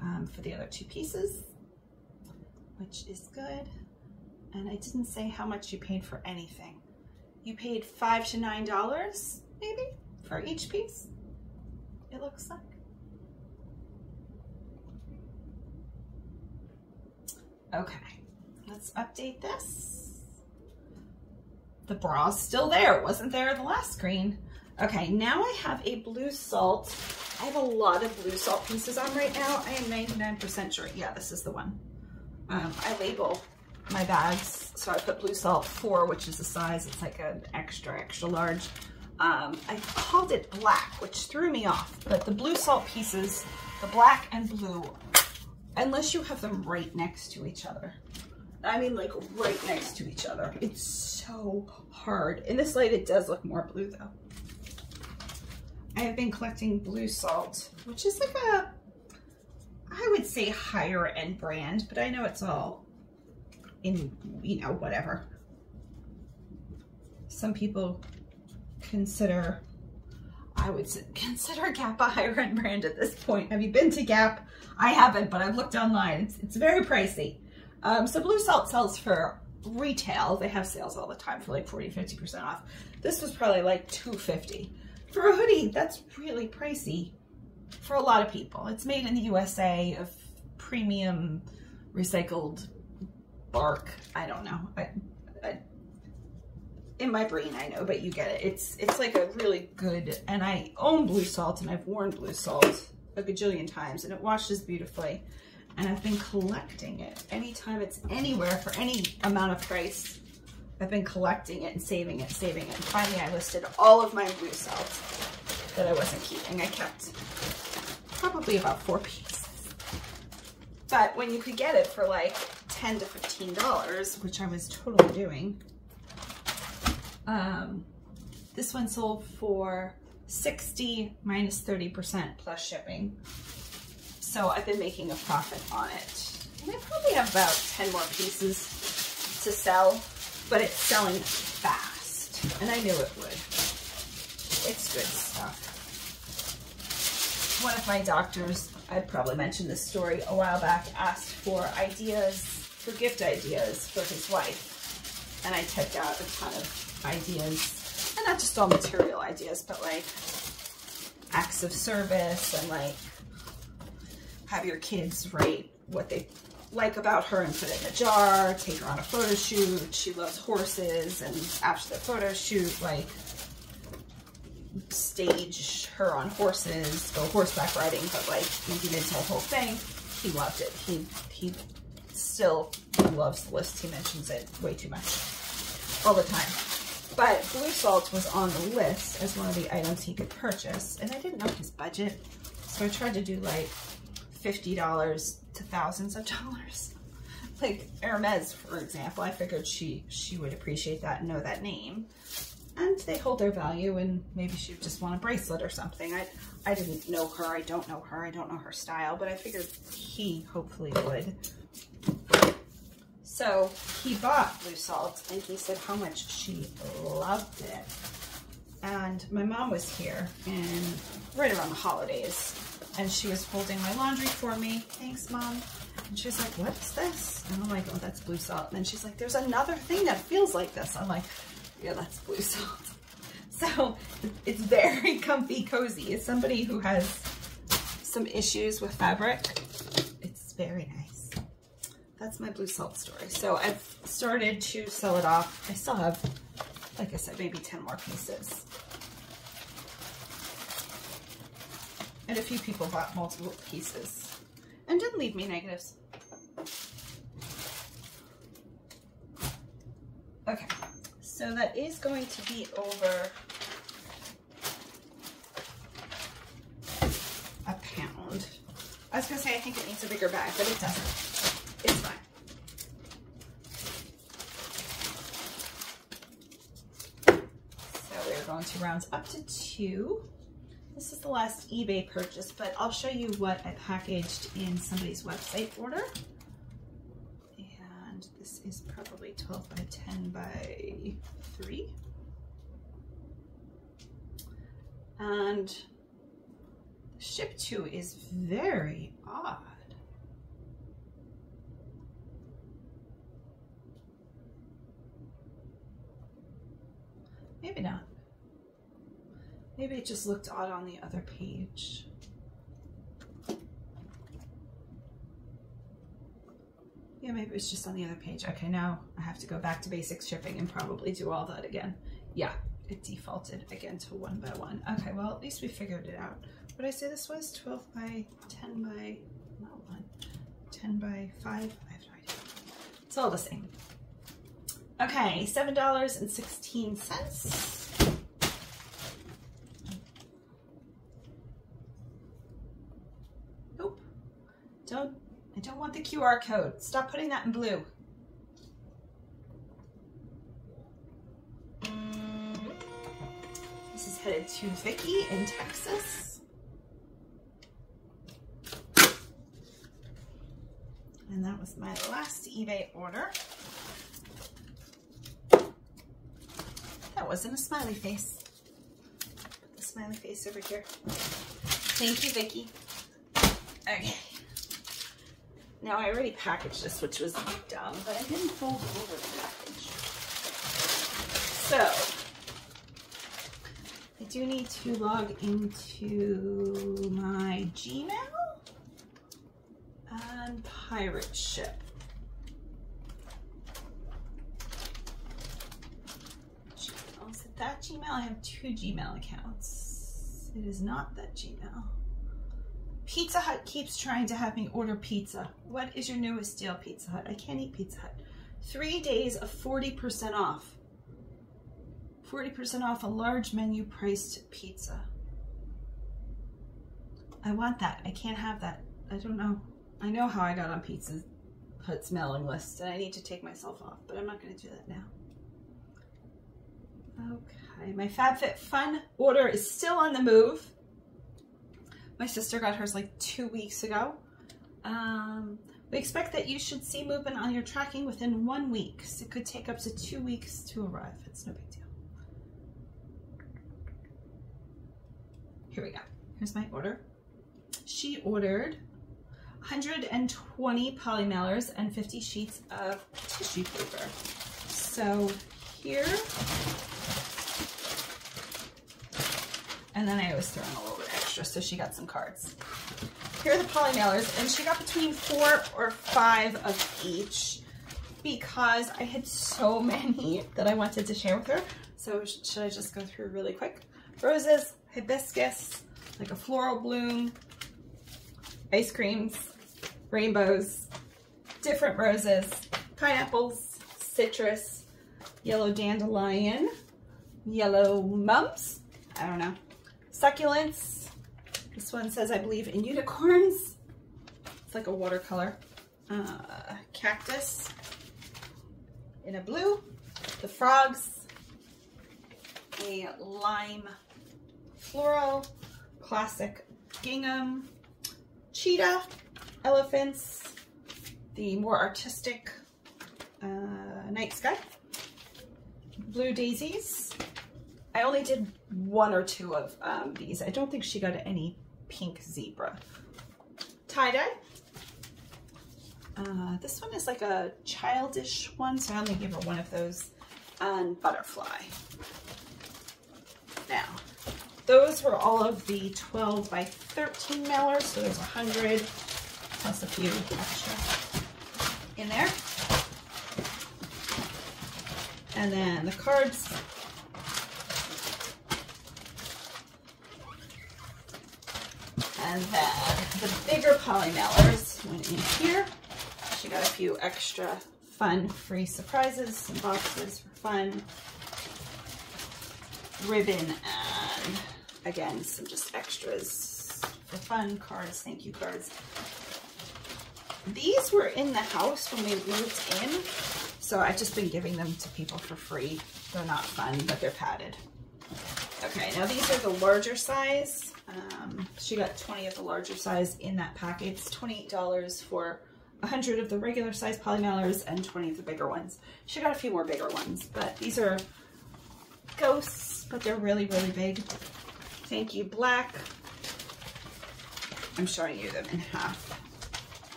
um, for the other two pieces, which is good. And I didn't say how much you paid for anything. You paid five to nine dollars, maybe? for each piece, it looks like. Okay, let's update this. The bra's still there. It wasn't there the last screen. Okay, now I have a Bleusalt. I have a lot of Bleusalt pieces on right now. I am 99% sure. Yeah, this is the one. Um, I label my bags. So I put Bleusalt 4, which is the size. It's like an extra, extra large. Um, I called it black, which threw me off, but the Bleusalt pieces, the black and blue, unless you have them right next to each other. I mean like right next to each other. It's so hard. In this light, it does look more blue though. I have been collecting Bleusalt, which is like a, I would say higher end brand, but I know it's all in, you know, whatever. Some people consider, I would consider Gap a higher end brand at this point. Have you been to Gap? I haven't, but I've looked online. It's, it's very pricey. Um, so Bleusalt sells for retail. They have sales all the time for like 40, 50% off. This was probably like 250 For a hoodie, that's really pricey for a lot of people. It's made in the USA of premium recycled bark. I don't know. I, I, in my brain, I know, but you get it. It's it's like a really good, and I own Bleusalt, and I've worn Bleusalt a gajillion times, and it washes beautifully. And I've been collecting it. Anytime it's anywhere for any amount of price, I've been collecting it and saving it, saving it. And finally, I listed all of my Bleusalt that I wasn't keeping. I kept probably about four pieces. But when you could get it for like 10 to $15, which I was totally doing, um, this one sold for 60 minus 30% plus shipping. So I've been making a profit on it. And I probably have about 10 more pieces to sell, but it's selling fast. And I knew it would. It's good stuff. One of my doctors, I probably mentioned this story a while back, asked for ideas, for gift ideas for his wife. And I typed out a ton of ideas. And not just all material ideas, but like acts of service and like have your kids write what they like about her and put it in a jar, take her on a photo shoot. She loves horses and after the photo shoot, like stage her on horses, go horseback riding, but like making into a whole thing. He loved it. He he still loves the list. He mentions it way too much all the time. But Bleusalt was on the list as one of the items he could purchase. And I didn't know his budget. So I tried to do like $50 to thousands of dollars. Like Hermes, for example, I figured she, she would appreciate that and know that name. And they hold their value and maybe she would just want a bracelet or something. I, I didn't know her, I don't know her, I don't know her style, but I figured he hopefully would. So he bought Bleusalt and he said how much she loved it. And my mom was here and right around the holidays and she was folding my laundry for me. Thanks, mom. And she's like, what is this? And I'm like, oh, that's Bleusalt. And then she's like, there's another thing that feels like this. I'm like, yeah, that's Bleusalt. So it's very comfy, cozy. As somebody who has some issues with fabric, it's very nice. That's my Bleusalt story. So I've started to sell it off. I still have, like I said, maybe 10 more pieces. And a few people bought multiple pieces and didn't leave me negatives. Okay, so that is going to be over a pound. I was gonna say I think it needs a bigger bag, but it doesn't. It's fine. To rounds up to two. This is the last eBay purchase, but I'll show you what I packaged in somebody's website order. And this is probably 12 by 10 by 3. And the ship to is very odd. Maybe not. Maybe it just looked odd on the other page. Yeah, maybe it's just on the other page. Okay, now I have to go back to basic shipping and probably do all that again. Yeah, it defaulted again to one by one. Okay, well, at least we figured it out. What I say this was? 12 by 10 by, not one, 10 by 5? I have no idea. It's all the same. Okay, $7.16. don't want the QR code. Stop putting that in blue. This is headed to Vicky in Texas. And that was my last eBay order. That wasn't a smiley face. Put the smiley face over here. Thank you, Vicky. Okay. Now I already packaged this, which was dumb, but I didn't fold over the package. So, I do need to log into my Gmail and Pirate Ship. Gmail. Is it that Gmail? I have two Gmail accounts. It is not that Gmail. Pizza Hut keeps trying to have me order pizza. What is your newest deal, Pizza Hut? I can't eat Pizza Hut. Three days of 40% off. 40% off a large menu priced pizza. I want that. I can't have that. I don't know. I know how I got on Pizza Hut's mailing list and I need to take myself off, but I'm not going to do that now. Okay, my FabFitFun order is still on the move. My sister got hers like two weeks ago. Um, we expect that you should see movement on your tracking within one week. So it could take up to two weeks to arrive. It's no big deal. Here we go. Here's my order. She ordered 120 poly mailers and 50 sheets of tissue paper. So here, and then I always throw in a little extra, so she got some cards. Here are the poly mailers, and she got between four or five of each because I had so many that I wanted to share with her. So should I just go through really quick? Roses, hibiscus, like a floral bloom, ice creams, rainbows, different roses, pineapples, citrus, yellow dandelion, yellow mums, I don't know, succulents. This one says, I believe, in unicorns. It's like a watercolor. Uh, cactus in a blue, the frogs, a lime floral, classic gingham, cheetah, elephants, the more artistic uh, night sky, blue daisies. I only did one or two of um, these. I don't think she got any pink zebra. Tie-dye. Uh, this one is like a childish one, so I only gave her one of those. And butterfly. Now, those were all of the 12 by 13 mailers, so there's 100 plus a few extra in there. And then the cards. And then the bigger poly mailers went in here. She got a few extra fun free surprises, some boxes for fun, ribbon, and again, some just extras for fun, cards, thank you cards. These were in the house when we moved in, so I've just been giving them to people for free. They're not fun, but they're padded. Okay, now these are the larger size. Um, she got 20 of the larger size in that package. It's $28 for 100 of the regular size poly mailers and 20 of the bigger ones. She got a few more bigger ones, but these are ghosts, but they're really, really big. Thank you, black. I'm showing you them in half.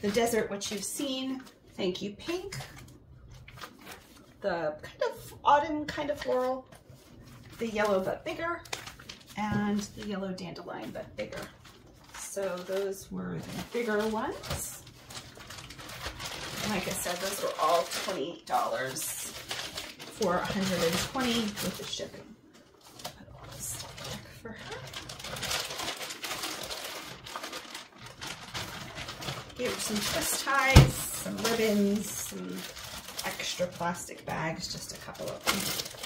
The desert, which you've seen. Thank you, pink. The kind of autumn kind of floral. The yellow but bigger. And the yellow dandelion but bigger. So those were the bigger ones. Like I said, those were all $28 for 120 with the shipping. Put all this back for her. Gave her some twist ties, some ribbons, some extra plastic bags, just a couple of them.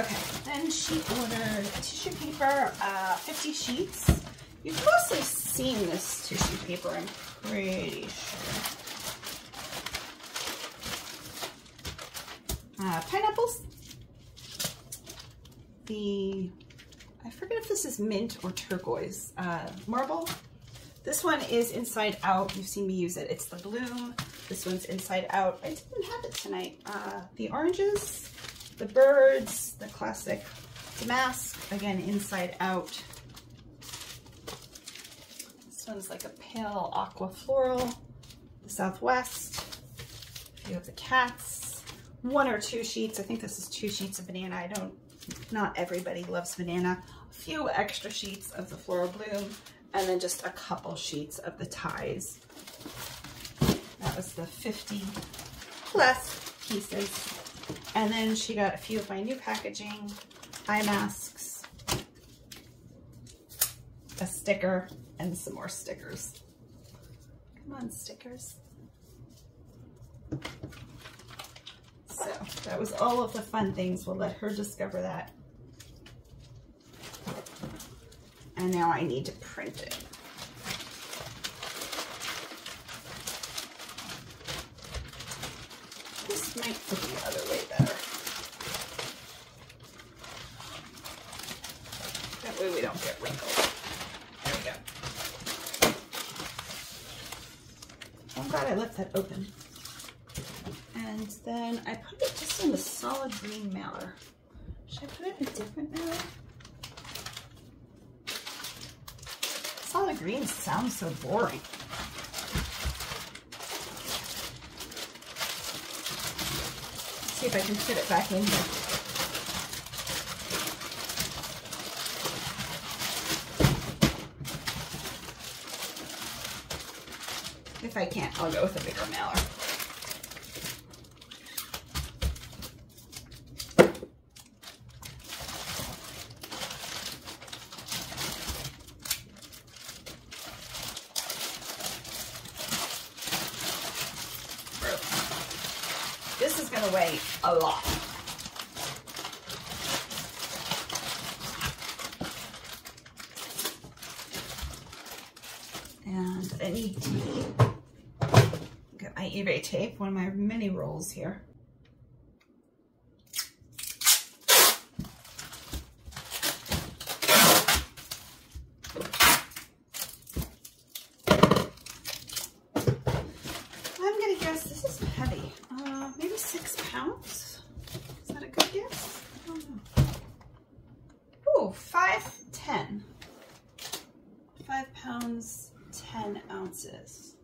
Okay, then she ordered tissue paper, uh, 50 sheets. You've mostly seen this tissue paper, I'm pretty sure. Uh, pineapples. The, I forget if this is mint or turquoise, uh, marble. This one is inside out. You've seen me use it. It's the Bloom. This one's inside out. I didn't have it tonight. Uh, the oranges, the birds, the classic damask, again, inside out. This one's like a pale aqua floral. The Southwest, a few of the cats, one or two sheets. I think this is two sheets of banana. I don't, not everybody loves banana. A few extra sheets of the Floral Bloom, and then just a couple sheets of the ties. That was the 50 plus pieces. And then she got a few of my new packaging, eye masks, a sticker, and some more stickers. Come on, stickers. So that was all of the fun things. We'll let her discover that. And now I need to print it. This might fit the other way better. That way we don't get wrinkles. There we go. Oh I'm glad I left that open. And then I put it just in a solid green mailer. Should I put it in a different mailer? Solid green sounds so boring. See if I can fit it back in here. If I can't, I'll go with a bigger mailer. This is gonna weigh a lot. And I need tape. Get my eBay tape, one of my many rolls here. I'm gonna guess this is heavy. Uh, maybe six pounds. Is that a good guess? I don't know. Ooh, five ten. Five pounds, ten ounces.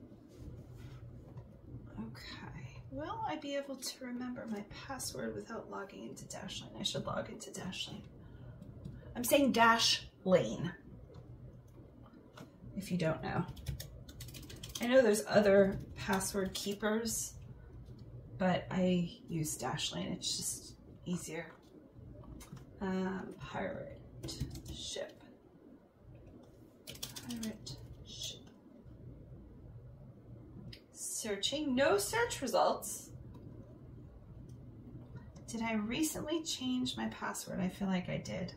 Okay. Will I be able to remember my password without logging into Dashlane? I should log into Dashlane. I'm saying Dash Lane. If you don't know. I know there's other password keepers, but I use Dashlane. It's just easier. Um, pirate ship. Pirate ship. Searching. No search results. Did I recently change my password? I feel like I did.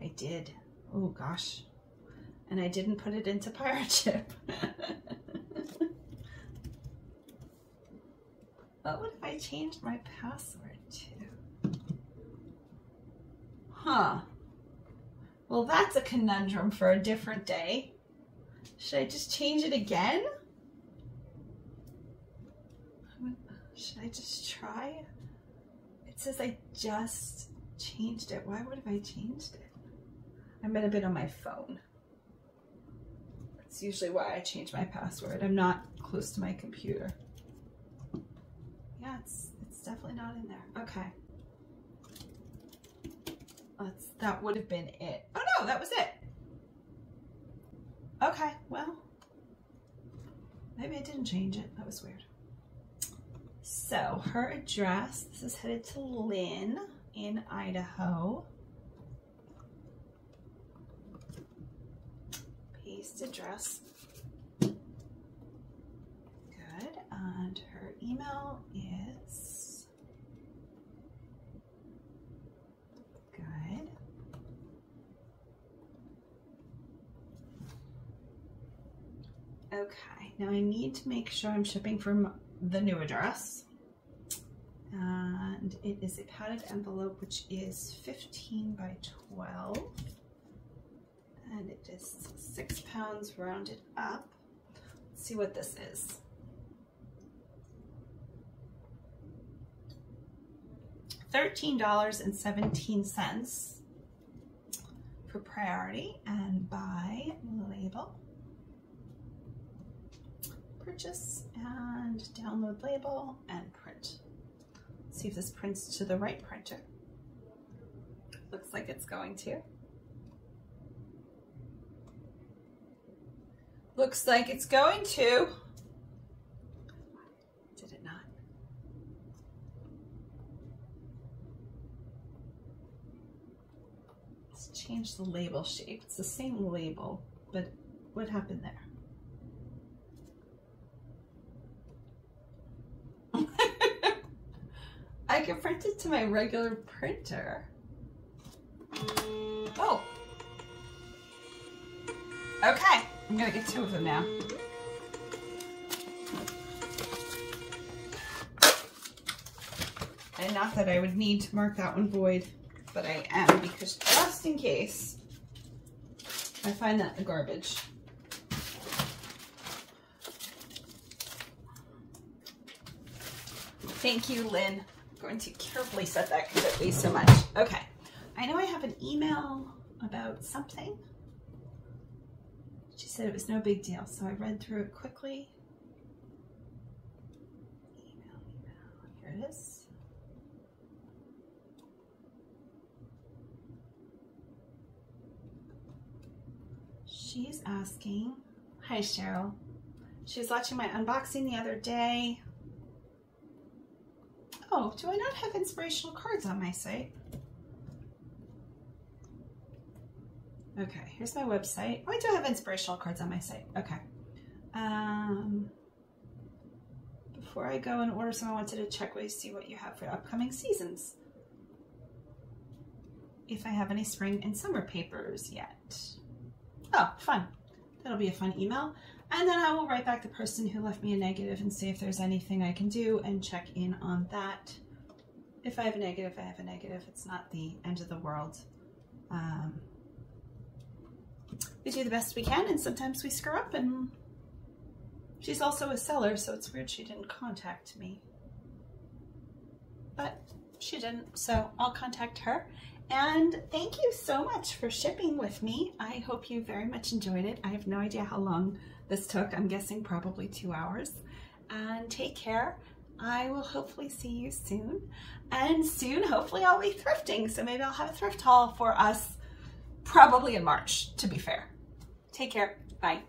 I did. Oh gosh. And I didn't put it into pirate ship. what would if I changed my password to? Huh. Well, that's a conundrum for a different day. Should I just change it again? Should I just try? Says I just changed it. Why would have I changed it? I might have been on my phone. That's usually why I change my password. I'm not close to my computer. Yeah, it's it's definitely not in there. Okay. That's that would have been it. Oh no, that was it. Okay, well, maybe I didn't change it. That was weird. So her address, this is headed to Lynn in Idaho. Paste address. Good. And her email is good. Okay, now I need to make sure I'm shipping from the new address. And it is a padded envelope, which is 15 by 12. And it is six pounds rounded up. Let's see what this is. $13.17 for priority and by label. Purchase and download label and print. See if this prints to the right printer. Looks like it's going to. Looks like it's going to. Did it not? Let's change the label shape. It's the same label, but what happened there? I can print it to my regular printer. Oh. Okay, I'm gonna get two of them now. And not that I would need to mark that one void, but I am because just in case I find that in the garbage. Thank you, Lynn. Going to carefully set that because it weighs so much. Okay. I know I have an email about something. She said it was no big deal, so I read through it quickly. Email, email, here it is. She's asking, hi Cheryl. She was watching my unboxing the other day. Oh, do I not have inspirational cards on my site? Okay, here's my website. Oh, I do have inspirational cards on my site. Okay. Um, before I go and order some, I wanted to check with you, see what you have for upcoming seasons. If I have any spring and summer papers yet. Oh, fun. That'll be a fun email. And then I will write back the person who left me a negative and see if there's anything I can do and check in on that. If I have a negative, I have a negative. It's not the end of the world. Um, we do the best we can and sometimes we screw up and she's also a seller so it's weird she didn't contact me but she didn't so I'll contact her and thank you so much for shipping with me I hope you very much enjoyed it I have no idea how long this took I'm guessing probably two hours. And take care. I will hopefully see you soon. And soon hopefully I'll be thrifting. So maybe I'll have a thrift haul for us probably in March to be fair. Take care. Bye.